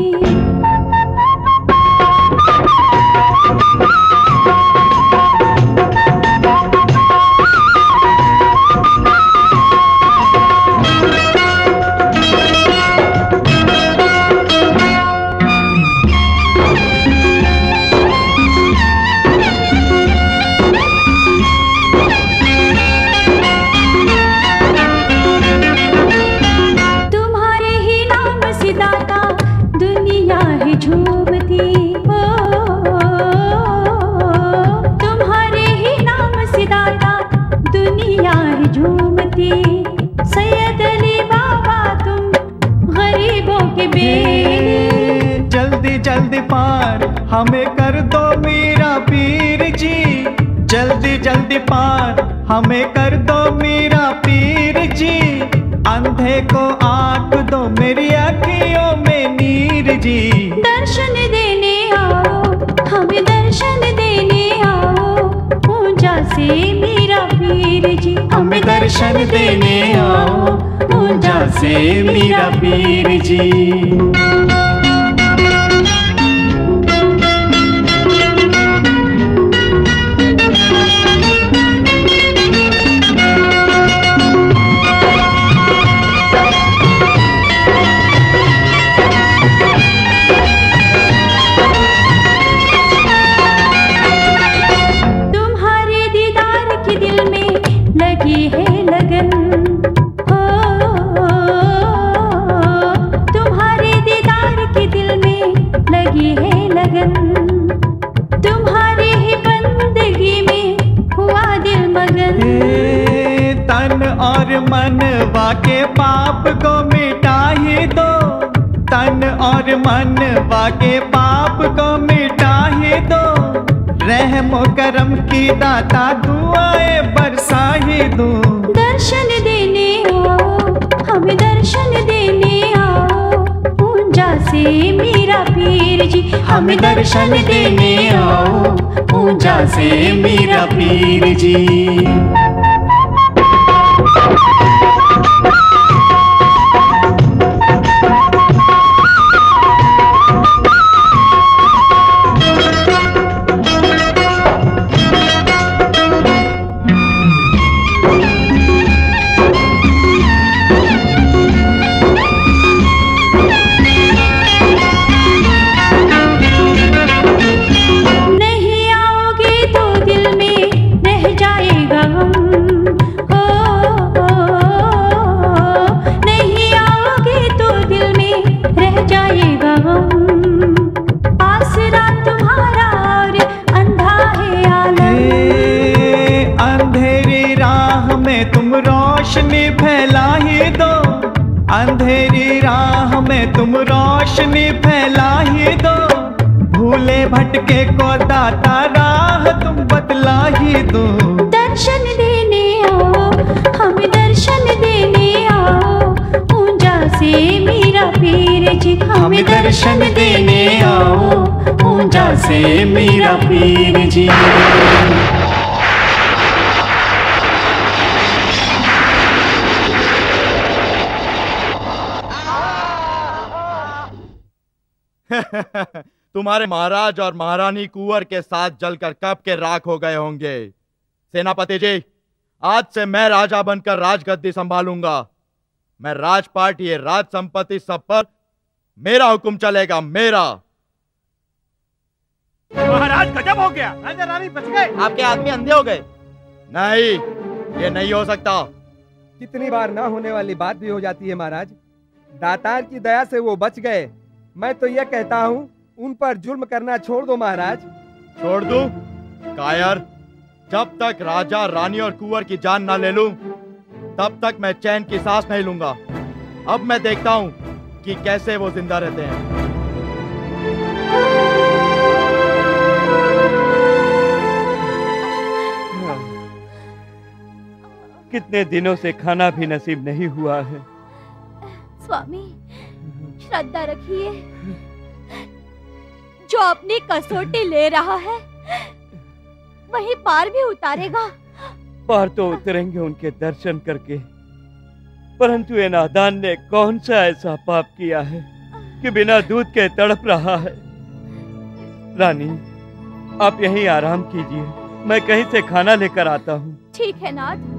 हमें कर दो मेरा पीर जी। जल्दी जल्दी पार, हमें कर दो मेरा पीर जी। अंधे को आँख दो मेरी अखियों में नीर जी। दर्शन देने आओ, हमें दर्शन देने आओ। पूजा से मेरा पीर जी, हमें दर्शन देने आओ। पूजा से मेरा पीर जी। रहमो करम की दाता, दुआएँ बरसा ही दो। दर्शन देने आओ, हमें दर्शन देने आओ। पूजा से मेरा पीर जी, हमें दर्शन देने आओ। पूजा से मेरा पीर जी। से मेरा पीर जी। तुम्हारे महाराज और महारानी कुंवर के साथ जलकर कब के राख हो गए होंगे? सेनापति जी, आज से मैं राजा बनकर राजगद्दी संभालूँगा। मैं राजपाट, ये राज संपत्ति सब पर मेरा हुक्म चलेगा, मेरा। महाराज गजब हो गया। राजा रानी बच गए। आपके आदमी अंधे हो गए। नहीं ये नहीं हो सकता। कितनी बार ना होने वाली बात भी हो जाती है महाराज। दातार की दया से वो बच गए। मैं तो ये कहता हूँ उन पर जुल्म करना छोड़ दो महाराज। छोड़ दूँ? कायर जब तक राजा रानी और कुंवर की जान ना ले लूँ तब तक मैं चैन की सांस नहीं लूँगा। अब मैं देखता हूँ कि कैसे वो ज़िंदा रहते हैं। कितने दिनों से खाना भी नसीब नहीं हुआ है। स्वामी श्रद्धा रखिए। जो अपनी कसौटी ले रहा है वही पार भी उतारेगा। पार तो उतरेंगे उनके दर्शन करके। परंतु ये नादान ने कौन सा ऐसा पाप किया है कि बिना दूध के तड़प रहा है? रानी आप यहीं आराम कीजिए। मैं कहीं से खाना लेकर आता हूँ। ठीक है नाथ।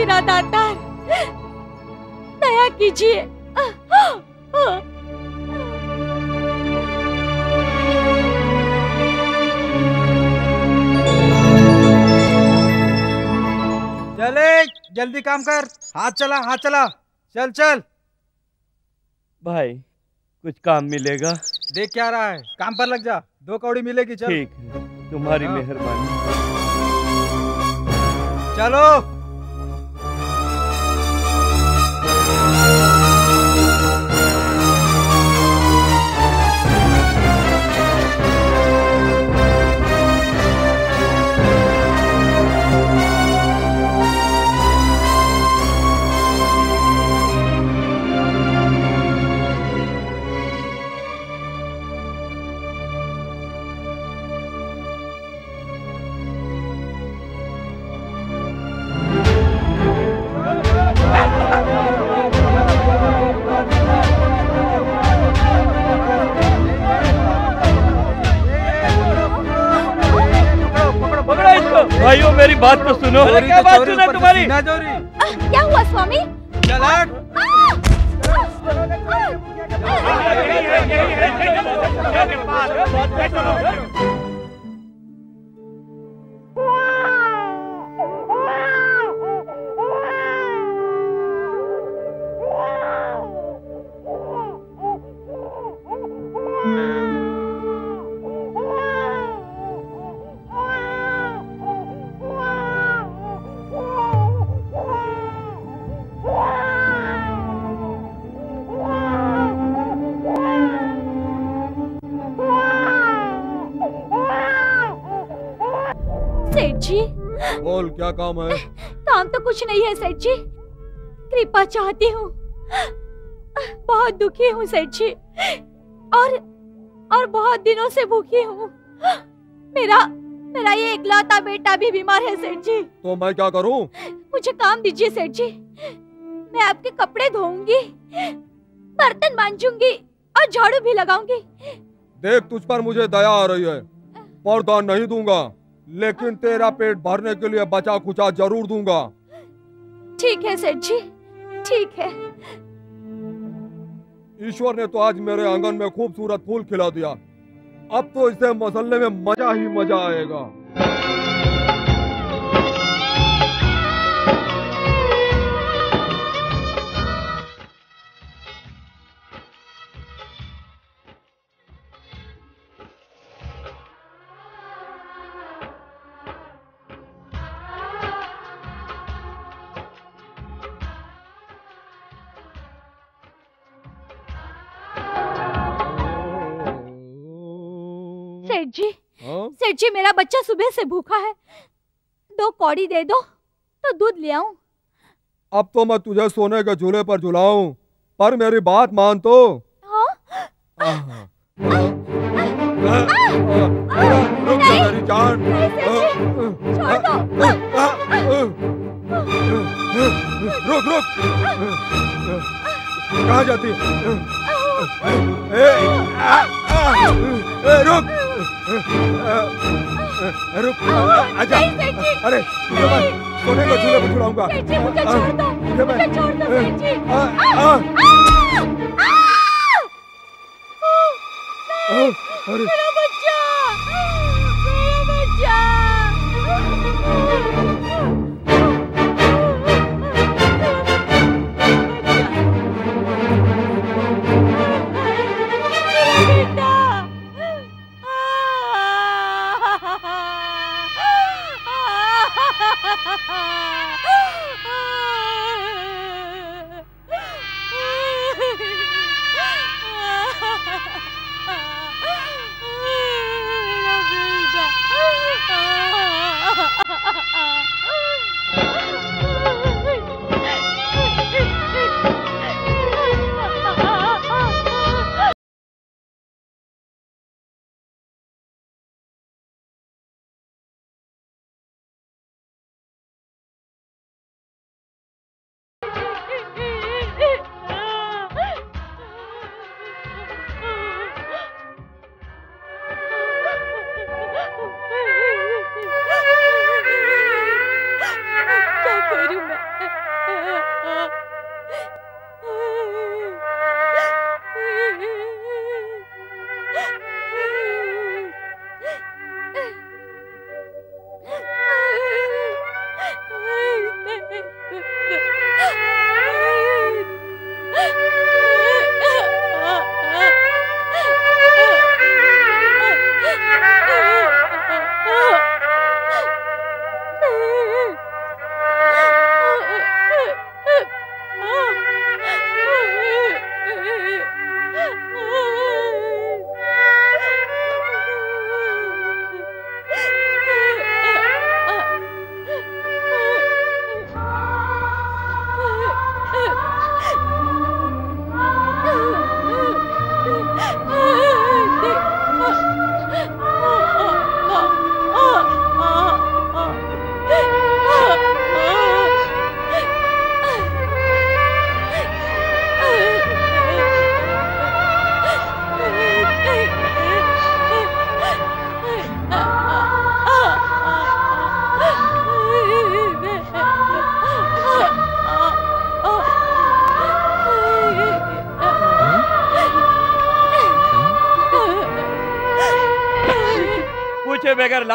मेरा दातार दया कीजिए। चले जल्दी काम कर। हाथ चला हाथ चला। चल चल। भाई कुछ काम मिलेगा? देख क्या रहा है। काम पर लग जा। दो कौड़ी मिलेगी चल। ठीक है। तुम्हारी हाँ। मेहरबानी। चलो। सुनो अरे क्या तो बात सुना तुम्हारी क्या हुआ स्वामी चल क्या काम है। काम तो कुछ नहीं है सेठ जी। कृपा चाहती हूँ। बहुत दुखी हूँ सेठ जी। और और बहुत दिनों से भूखी हूँ। मेरा मेरा ये इकलौता बेटा भी बीमार है सेठ जी। तो मैं क्या करूँ? मुझे काम दीजिए सेठ जी। मैं आपके कपड़े धोऊँगी बर्तन मांजूँगी और झाड़ू भी लगाऊँगी। देख तुझ पर मुझे दया आ रही है। पर्दा नहीं दूँगा। लेकिन तेरा पेट भरने के लिए बचा कुचा ज़रूर दूँगा। ठीक है सेठ जी। ठीक है। ईश्वर ने तो आज मेरे आँगन में खूबसूरत फूल खिला दिया। अब तो इसे मसलने में मज़ा ही मज़ा आएगा। सेठ जी मेरा बच्चा सुबह से भूखा है दो कौड़ी दे दो तो दूध ले आऊँ अब तो मैं तुझे सोने के झूले पर झुलाऊं पर मेरी बात मान तो हाँ? मेरी जान रुक रुक कहाँ जाती है? रुक। रुक। आजा अरे सोने के झूले पर झुलाऊँगा मैं अरे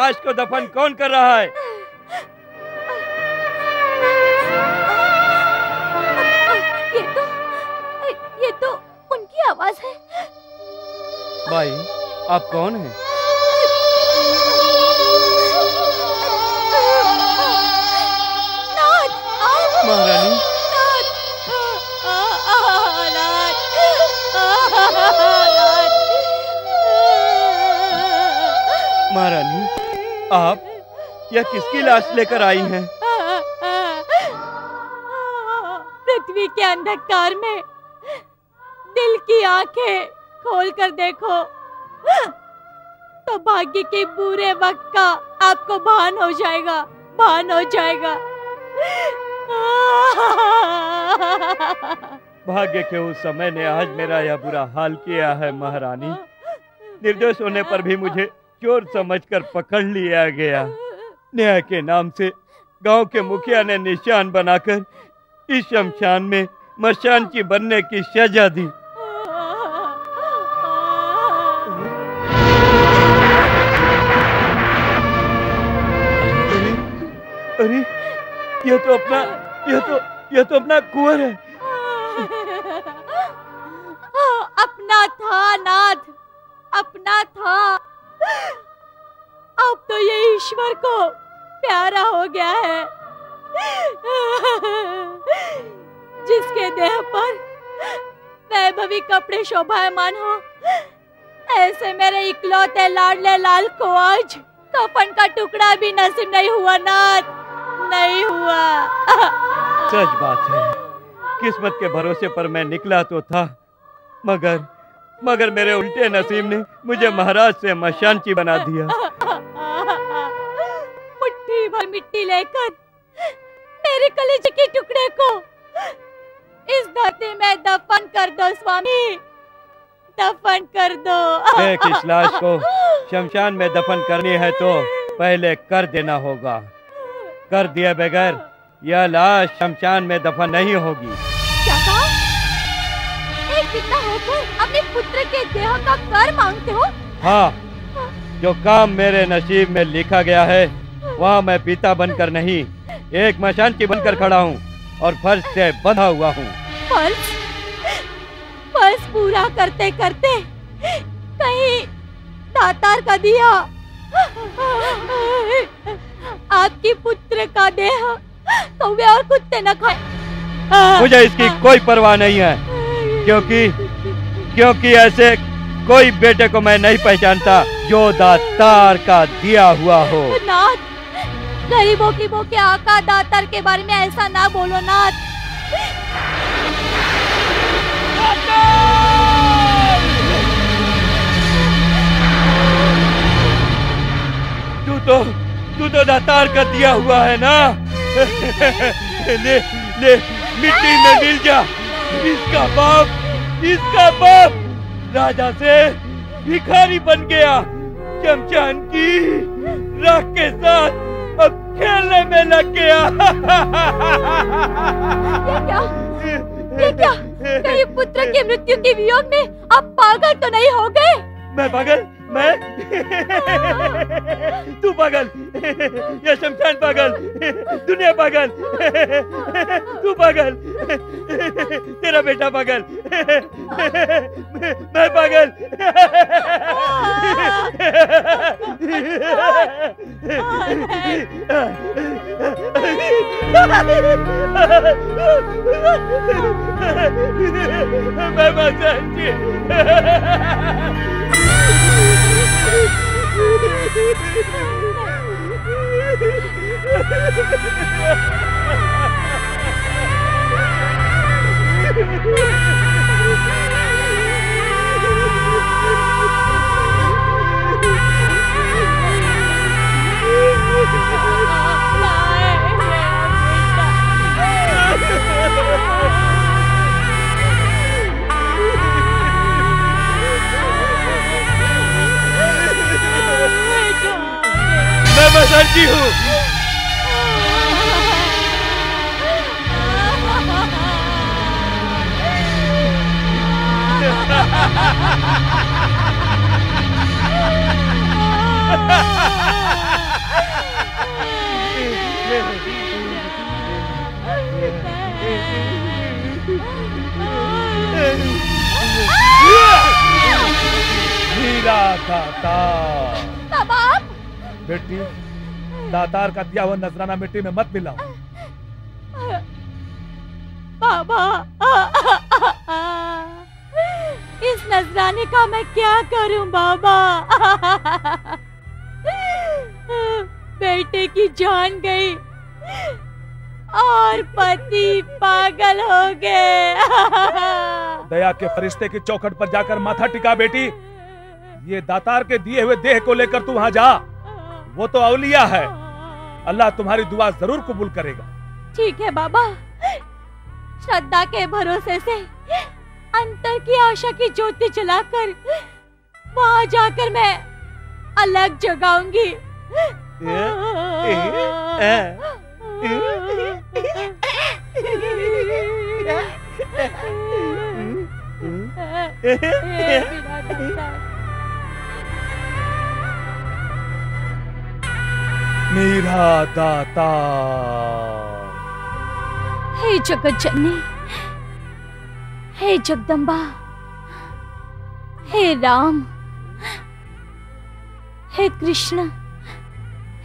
लाश को दफन कौन कर रहा है? ये तो ये तो उनकी आवाज़ है। भाई आप कौन हैं? यह किसकी लाश लेकर आई है? पृथ्वी के अंधकार में दिल की आँखें खोल कर देखो। तो भाग्य के बुरे वक्त का आपको भान हो जाएगा भान हो जाएगा। भाग्य के उस समय ने आज मेरा यह बुरा हाल किया है महारानी। निर्दोष होने पर भी मुझे चोर समझकर पकड़ लिया गया। न्याय के नाम से गाँव के मुखिया ने निशान बनाकर इस शमशान में मशान की बनने की सजा दी। अरे यह तो अपना यह तो यह तो अपना कुंवर है। अपना था नाथ, अपना था। अब तो ये ईश्वर को प्यारा हो गया है। जिसके देह पर वैभवी कपड़े शोभायमान हो, ऐसे मेरे इकलौते लाडले लाल को आज कफन का टुकड़ा भी नसीब नहीं हुआ, नाथ, नहीं हुआ। सच बात है। किस्मत के भरोसे पर मैं निकला तो था, मगर मगर मेरे उल्टे नसीब ने मुझे महाराज से मशानची बना दिया। भर मिट्टी लेकर मेरे कलेजे के टुकड़े को। इस धरती में दफन कर दो स्वामी। दफन कर दो। देख इस लाश को शमशान में दफन करनी है तो पहले कर देना होगा। कर दिए बगैर यह लाश शमशान में दफन नहीं होगी। क्या कहा एक पिता होकर अपने पुत्र के देह का कर मांगते हो? हाँ जो काम मेरे नसीब में लिखा गया है वहाँ मैं पिता बनकर नहीं एक मशानची बनकर खड़ा हूँ और फ़र्ज़ से बंधा हुआ हूँ। फ़र्ज़ फ़र्ज़ पूरा करते करते कहीं दातार का दिया। आपकी पुत्र का देह कौवे और कुत्ते न खाए। मुझे इसकी कोई परवाह नहीं है क्योंकि क्योंकि ऐसे कोई बेटे को मैं नहीं पहचानता जो दातार का दिया हुआ हो। नाथ गरीबों की के आका दातार के बारे में ऐसा ना बोलो नाथ। तू तो तू तो दातार का दिया हुआ है ना? ले ले, मिट्टी में मिल जा। इसका बाप इसका बाप राजा से भिखारी बन गया। चमचान की राख के साथ अब खेलने में लग गया ये क्या? ये क्या? कहीं पुत्र की मृत्यु के वियोग में आप पागल तो नहीं हो गए? मैं पागल? मैं? तू पागल। ये शमशान पागल। दुनिया पागल। तू पागल। तेरा बेटा पागल। मैं पागल। मैं मसाजी मैं बसंती हूँ हीरा का बेटी दातार का दिया हुआ नजराना मिट्टी में मत मिलाओ। बाबा इस नजराने का मैं क्या करूँ बाबा? बेटे की जान गई और पति पागल हो गए। दया के फरिश्ते की चौखट पर जाकर माथा टिका बेटी। ये दातार के दिए हुए देह को लेकर तू वहाँ जा। वो तो अवलिया है। अल्लाह तुम्हारी दुआ ज़रूर कबूल करेगा ठीक है बाबा श्रद्धा के भरोसे से अंतर की आशा की ज्योति जलाकर वहाँ जाकर मैं अलग जगाऊँगी मेरा दाता। हे जगत जननी, हे जगदम्बा हे राम, हे कृष्ण,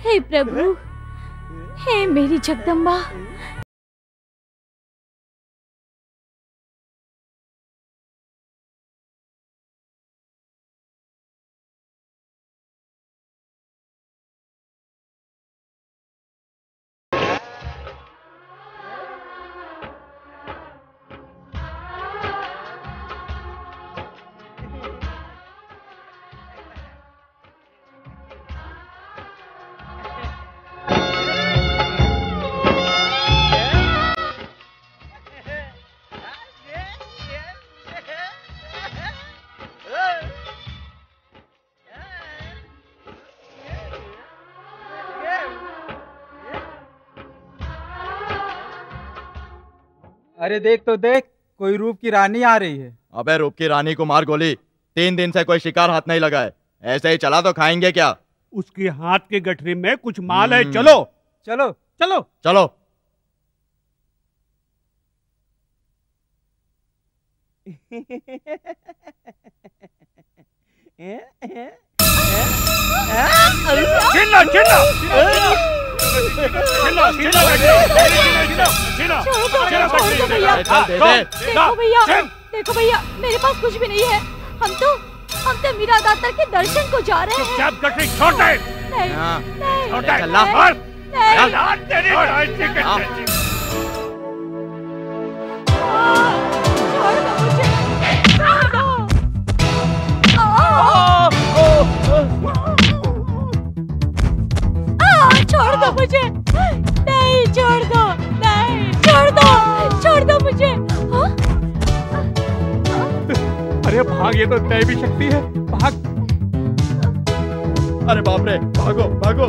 हे प्रभु, हे मेरी जगदम्बा अरे देख तो देख कोई रूप की रानी आ रही है। अबे रूप की रानी को मार गोली तीन दिन से कोई शिकार हाथ नहीं लगा है ऐसे ही चला तो खाएँगे क्या? उसके हाथ के गठरी में कुछ माल है चलो। चलो चलो। चलो। चिल्ला चिल्ला देखो भैया देखो भैया मेरे पास कुछ भी नहीं है हम तो हम तो मीरा दाता के दर्शन को जा रहे हैं चुपचाप गठरी छोड़ दे नहीं नहीं छोड़ दे चला और नहीं। तेरी टाइट टिकट हाँ। छोड़ दो मुझे छोड़ दो छोड़ दो मुझे। नहीं छोड़ दो। नहीं छोड़ दो। छोड़ दो मुझे। हाँ? अरे भाग ये तो तय भी शक्ति है। भाग। अरे बाप रे भागो भागो।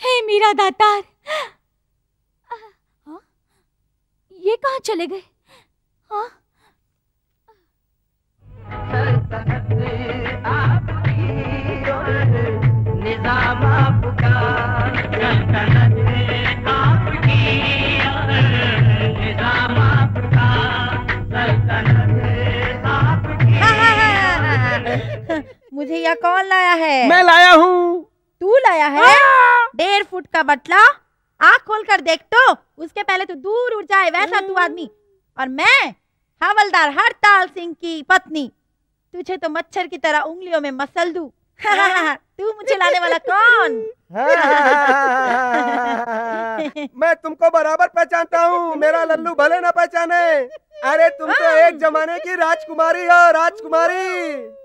हे मीरा दातार हाँ? ये कहाँ चले गए? हाँ? निज़ाम आपका आपकी निज़ाम आपका मुझे यह कौन लाया है? मैं लाया हूँ। तू लाया है। डेढ़ फुट का बटला? आँख खोल कर देख तो उसके पहले तो दूर उड़ जाए वैसा तू आदमी। और मैं हवलदार हरताल सिंह की पत्नी तुझे तो मच्छर की तरह उंगलियों में मसल दू। तू मुझे लाने वाला कौन? मैं तुमको बराबर पहचानता हूँ मेरा लल्लू भले ना पहचाने। अरे तुम तो एक जमाने की राजकुमारी हो राजकुमारी।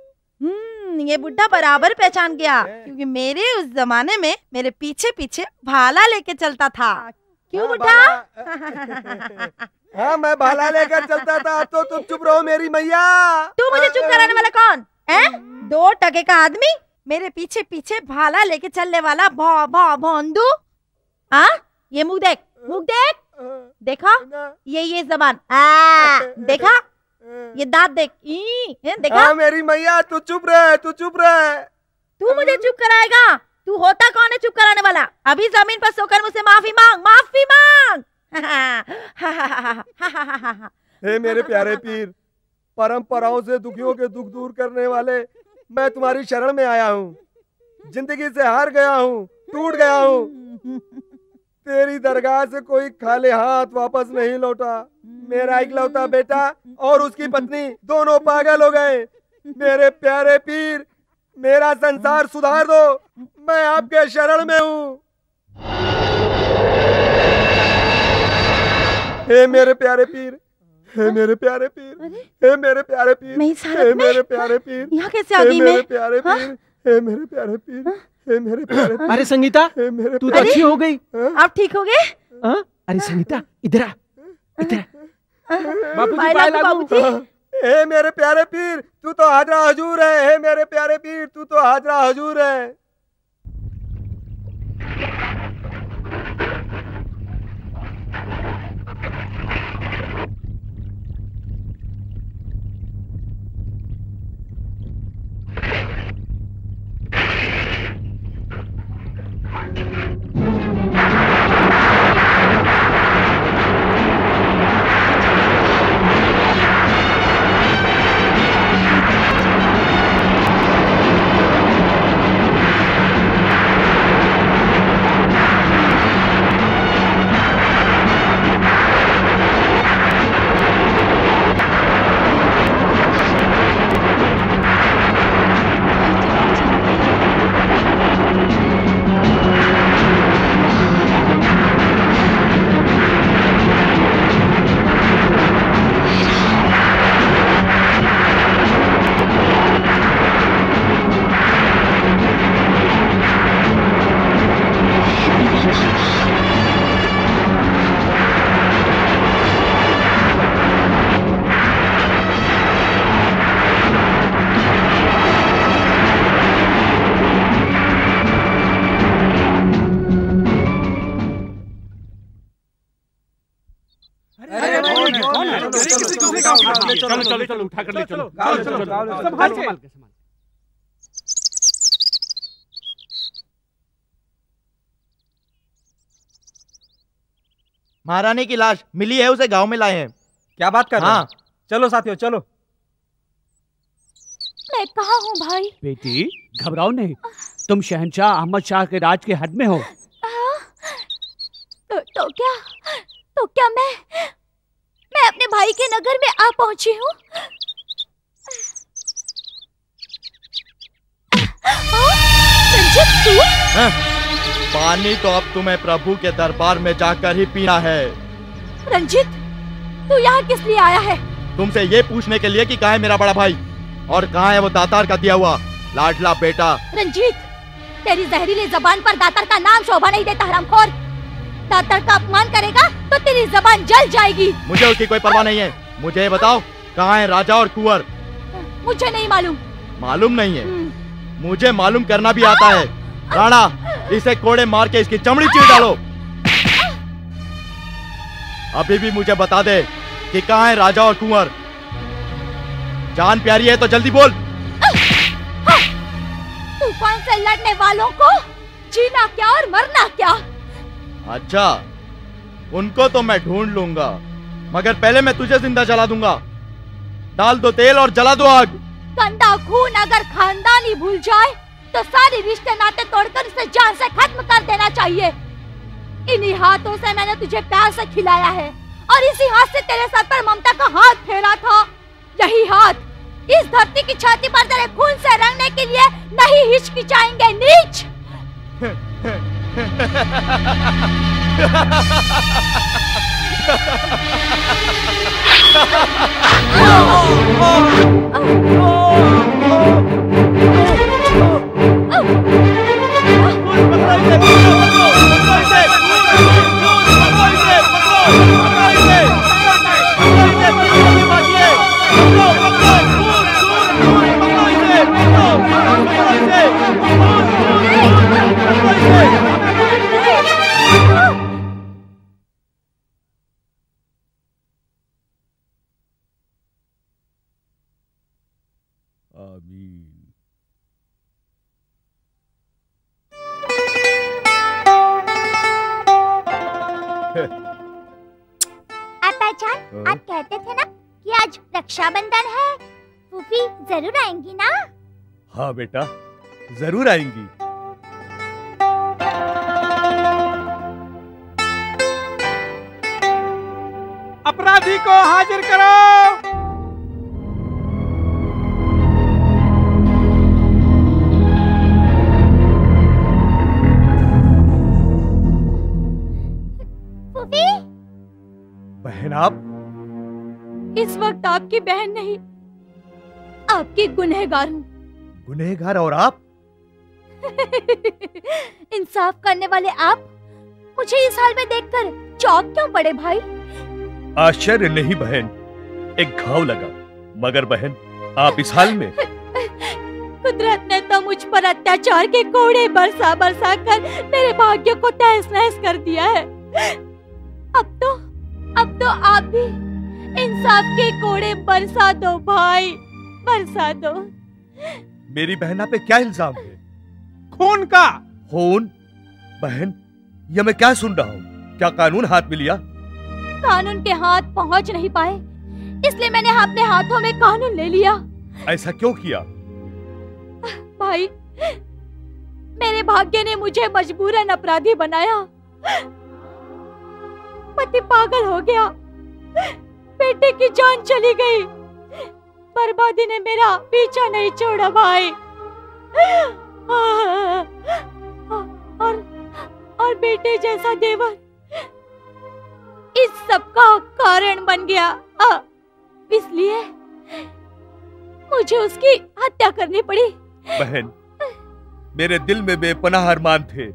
हम्म ये बुढ़ा बराबर पहचान गया क्योंकि मेरे उस जमाने में मेरे पीछे पीछे भाला लेके चलता था। क्यों बुढ़ा हाँ मैं भाला लेकर चलता था तो तुम चुप रहो मेरी मैया। तू मुझे चुप कराने वाला कौन? है? दो टके का आदमी? मेरे पीछे पीछे भाला लेके चलने वाला भौ भौ भोंदू? हाँ? ये मुँह देख मुँह देख। देखा? ये ये जबान। आ देखा? ये दांत देख ई देखा? हाँ मेरी मैया तू चुप रहे तू चुप रहे। तू मुझे चुप कराएगा। तू होता कौन है चुप कराने वाला? अभी ज़मीन पर सोकर मुझसे माफ़ी मांग माफ़ी मांग। हे मेरे प्यारे पीर परंपराओं से दुखियों के दुख दूर करने वाले मैं तुम्हारी शरण में आया हूँ। ज़िंदगी से हार गया हूँ टूट गया हूँ। तेरी दरगाह से कोई खाली हाथ वापस नहीं लौटा। मेरा इकलौता बेटा और उसकी पत्नी दोनों पागल हो गए। मेरे प्यारे पीर मेरा संसार सुधार दो। मैं आपके शरण में हूँ। हे मेरे प्यारे पीर हे मेरे प्यारे पीर हे मेरे प्यारे पीर हे मेरे प्यारे पीर यहाँ कैसे आ हे गई मेरे मैं? प्यारे हाँ? पीर हे मेरे प्यारे पीर हे? मेरे प्यारे अरे संगीता तू तो अच्छी हो गई। आप ठीक हो गए? हाँ? अरे संगीता इधर आ इधर लागू बाबूजी हे मेरे प्यारे पीर तू तो हाजरा हजूर है। हे मेरे प्यारे पीर तू तो हाजरा हजूर है। चलो चलो उठा कर ले चलो चलो चलो चलो संभाल के महारानी की लाश मिली है उसे गाँव में लाए हैं क्या बात कर रहे हाँ। चलो साथियों चलो मैं कहा हूँ भाई बेटी घबराओ नहीं तुम शहनशाह अहमद शाह के राज के हद में हो तो, तो क्या तो क्या मैं मैं अपने भाई के नगर में आ पहुँची हूँ। हाँ, रंजित तू? हैं? पानी तो अब तुम्हें प्रभु के दरबार में जाकर ही पीना है। रंजित तू यहाँ किस लिए आया है? तुमसे ये पूछने के लिए कि कहाँ है मेरा बड़ा भाई? और कहाँ है वो दातार का दिया हुआ? लाडला बेटा। रंजीत तेरी जहरीली जबान पर दातर का नाम शोभा नहीं देता हरामखोर। दातर का अपमान करेगा तो तेरी जबान जल जाएगी। मुझे उसकी कोई परवाह नहीं है। मुझे ये बताओ कहाँ है राजा और कुंवर? मुझे नहीं मालूम। मालूम नहीं है। मुझे मालूम करना भी आता है। राणा इसे कोड़े मार के इसकी चमड़ी चीर डालो। अभी भी मुझे बता दे कि कहाँ है राजा और कुंवर। जान प्यारी है तो जल्दी बोल। तूफ़ान से लड़ने वालों को जीना क्या और मरना क्या? अच्छा उनको तो मैं ढूंढ लूँगा मगर पहले मैं तुझे ज़िंदा जला दूँगा। डाल दो तेल और जला दो आग। गंदा खून अगर खानदानी भूल जाए तो सारे रिश्ते नाते तोड़कर इसे जान से खत्म कर देना चाहिए। इन्हीं हाथों से मैंने तुझे प्यार से खिलाया है और इसी हाथ से तेरे सर पर ममता का हाथ फेरा था। यही हाथ इस धरती की छाती पर तेरे खून से रंगने के लिए नहीं हिचकिचाएँगे नीच। oh, oh, oh, oh. Rakshabandhan है? फूफी ज़रूर आएँगी ना? हाँ बेटा ज़रूर आएँगी। अपराधी को हाजिर करो। बहन आप इस वक्त आपकी बहन नहीं आपकी गुनहगार हूँ। गुनहगार और आप? इंसाफ करने वाले आप? मुझे इस हाल में देखकर चौक क्यों पड़े भाई? आश्चर्य नहीं बहन एक घाव लगा। मगर बहन आप इस हाल में? कुदरत ने तो मुझ पर अत्याचार के कोड़े बरसा बरसा कर मेरे भाग्य को तहस नहस कर दिया है। अब तो अब तो आप भी इंसाफ के कोड़े बरसा दो भाई बरसा दो। मेरी बहना पे क्या इल्ज़ाम है? खून का? खून? बहन ये मैं क्या सुन रहा हूँ? क्या कानून हाथ में लिया? कानून के हाथ पहुँच नहीं पाए इसलिए मैंने अपने हाथों में कानून ले लिया। ऐसा क्यों किया? भाई मेरे भाग्य ने मुझे मजबूरन अपराधी बनाया। पति पागल हो गया। बेटे की जान चली गई। बर्बादी ने मेरा पीछा नहीं छोड़ा भाई। और और बेटे जैसा देवर इस सब का कारण बन गया। इसलिए मुझे उसकी हत्या करनी पड़ी। बहन, मेरे दिल में बेपनाह अरमान थे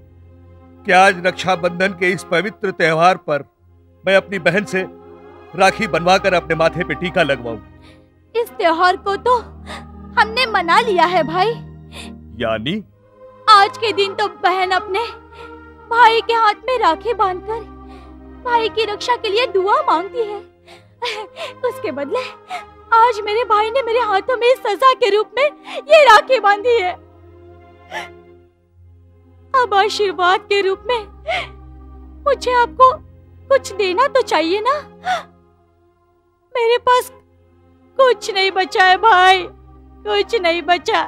कि आज रक्षाबंधन के इस पवित्र त्योहार पर मैं अपनी बहन से राखी बनवाकर अपने माथे पे टीका लगवाऊं। इस त्योहार को तो हमने मना लिया है भाई। यानी? आज के दिन तो बहन अपने भाई के हाथ में राखी बांधकर भाई की रक्षा के लिए दुआ मांगती है। उसके बदले आज मेरे भाई ने मेरे हाथों में सजा के रूप में ये राखी बांधी है। अब आशीर्वाद के रूप में मुझे आपको कुछ देना तो चाहिए ना? मेरे पास कुछ नहीं बचा है भाई कुछ नहीं बचा।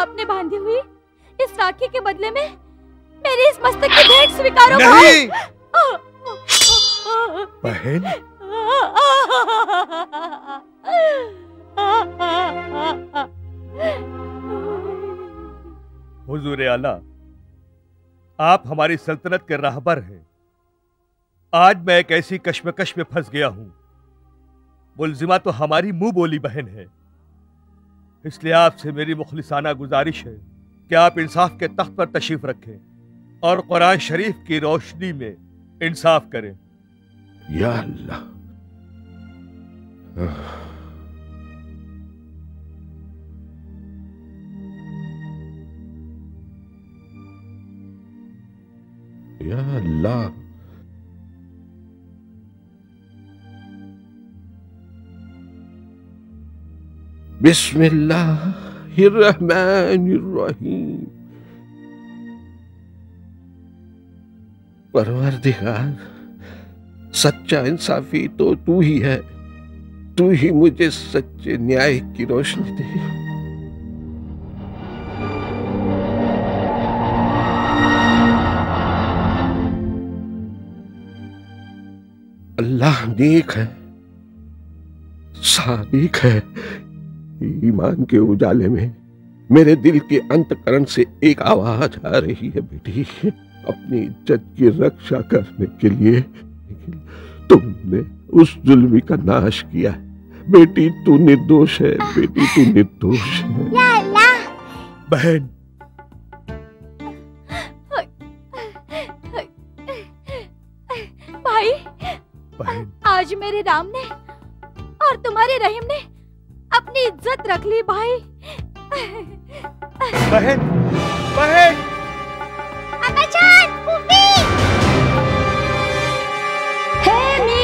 आपने बांधी हुई इस राखी के बदले में मेरी इस मस्तक की भेंट स्वीकारो नहीं! भाई बहन? हुजूर आला आप हमारी सल्तनत के राहबर हैं। आज मैं एक ऐसी कश्मकश में फंस गया हूँ। मुलजिमा तो हमारी मुँह बोली बहन है। इसलिए आपसे मेरी मुखलिसाना गुजारिश है कि आप इंसाफ के तख्त पर तशरीफ़ रखें और कुरान शरीफ की रोशनी में इंसाफ करें। या अल्लाह। या अल्लाह बिस्मिल्लाहिर्रहमानिर्रहीम। परवरदिगार, सच्चा इंसाफी तो तू ही है। तू ही मुझे सच्चे न्याय की रोशनी दे। अल्लाह नेक है सादिक है। ईमान के उजाले में मेरे दिल के अंतकरण से एक आवाज़ आ रही है बेटी। अपनी इज़्ज़त की रक्षा करने के लिए तुमने उस जुल्मी का नाश किया है। बेटी तू निर्दोष है बेटी तू निर्दोष है। बहन बहन आज मेरे राम ने और तुम्हारे रहीम ने अपनी इज़्ज़त रख ली भाई। बहन बहन। है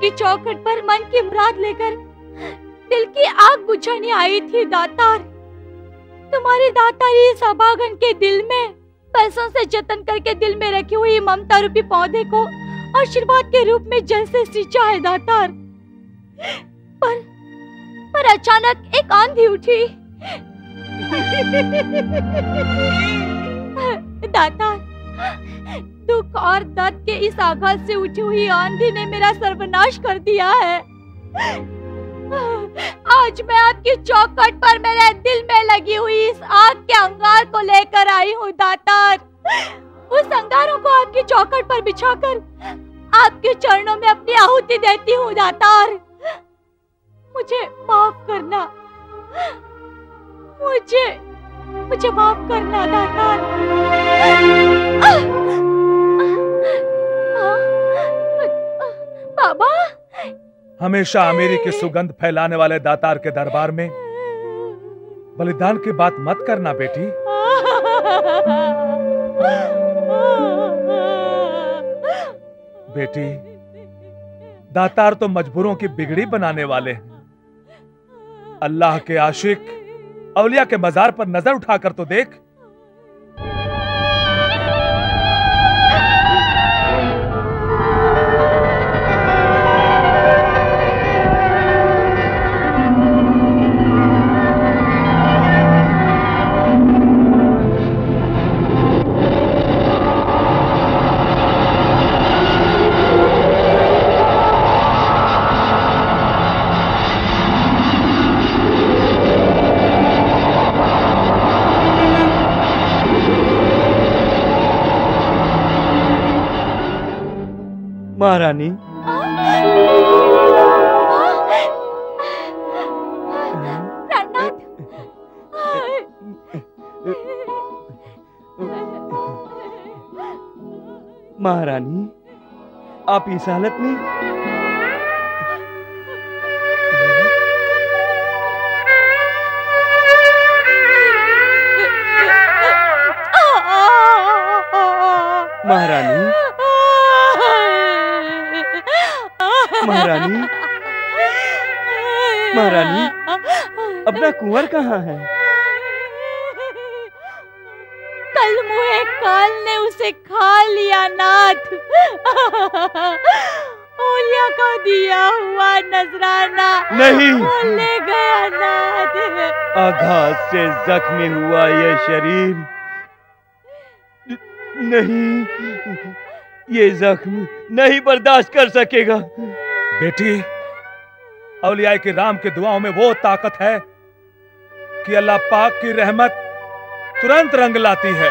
आपकी चौखट पर मन की मुराद लेकर दिल की आग बुझाने आई थी दातार। तुम्हारी दातारी इस अभागन के दिल में पैसों से जतन करके दिल में रखी हुई ममता रूपी पौधे को आशीर्वाद के रूप में जल से सींचा है दातार। पर पर अचानक एक आंधी उठी। और दर्द के इस आघात से उठी हुई आंधी ने मेरा सर्वनाश कर दिया है। आज मैं आपकी चौखट पर मेरे दिल में लगी हुई इस आग के अंगार को लेकर आई हूँ दातार उस अंगारों को आपकी चौखट पर बिछाकर आपके चरणों में अपनी आहुति देती हूँ दातार मुझे माफ़ करना। मुझे मुझे माफ़ करना दातार बाबा? हमेशा अमीरी की सुगंध फैलाने वाले दातार के दरबार में बलिदान की बात मत करना, बेटी। बेटी, दातार तो मजबूरों की बिगड़ी बनाने वाले हैं। अल्लाह के आशिक, अवलिया के मजार पर नज़र उठाकर तो देख। महारानी महारानी आप इस हालत में महारानी अपना कुंवर कहाँ है? कल मुहे काल ने उसे खा लिया नाथ। ओलिया का दिया हुआ नजराना। नहीं। ले गया नाथ। आघात से जख्मी हुआ यह शरीर। नहीं ये जख्म नहीं बर्दाश्त कर सकेगा। बेटी अवलिया के राम के दुआओं में वो ताकत है कि अल्लाह पाक की रहमत तुरंत रंग लाती है।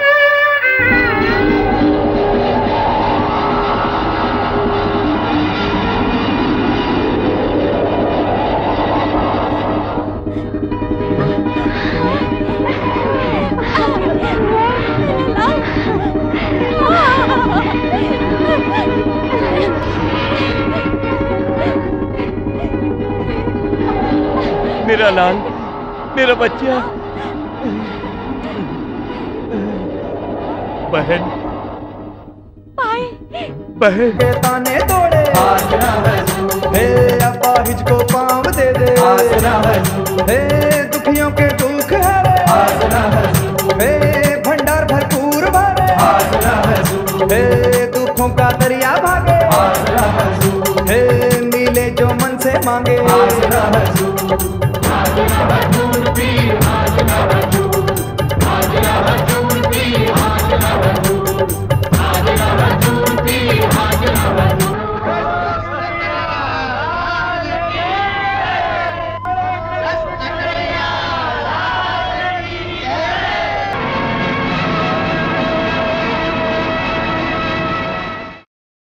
मेरा लाल मेरा बच्चा। बहन। बहन। के ताने तोड़े हे अब्बा हिजको पाँव दे दे। हे दुखियों के दुख है हे भंडार भरपूर भरे हे दुखों का दरिया भागे। हे मिले जो मन से मांगे। Thank you.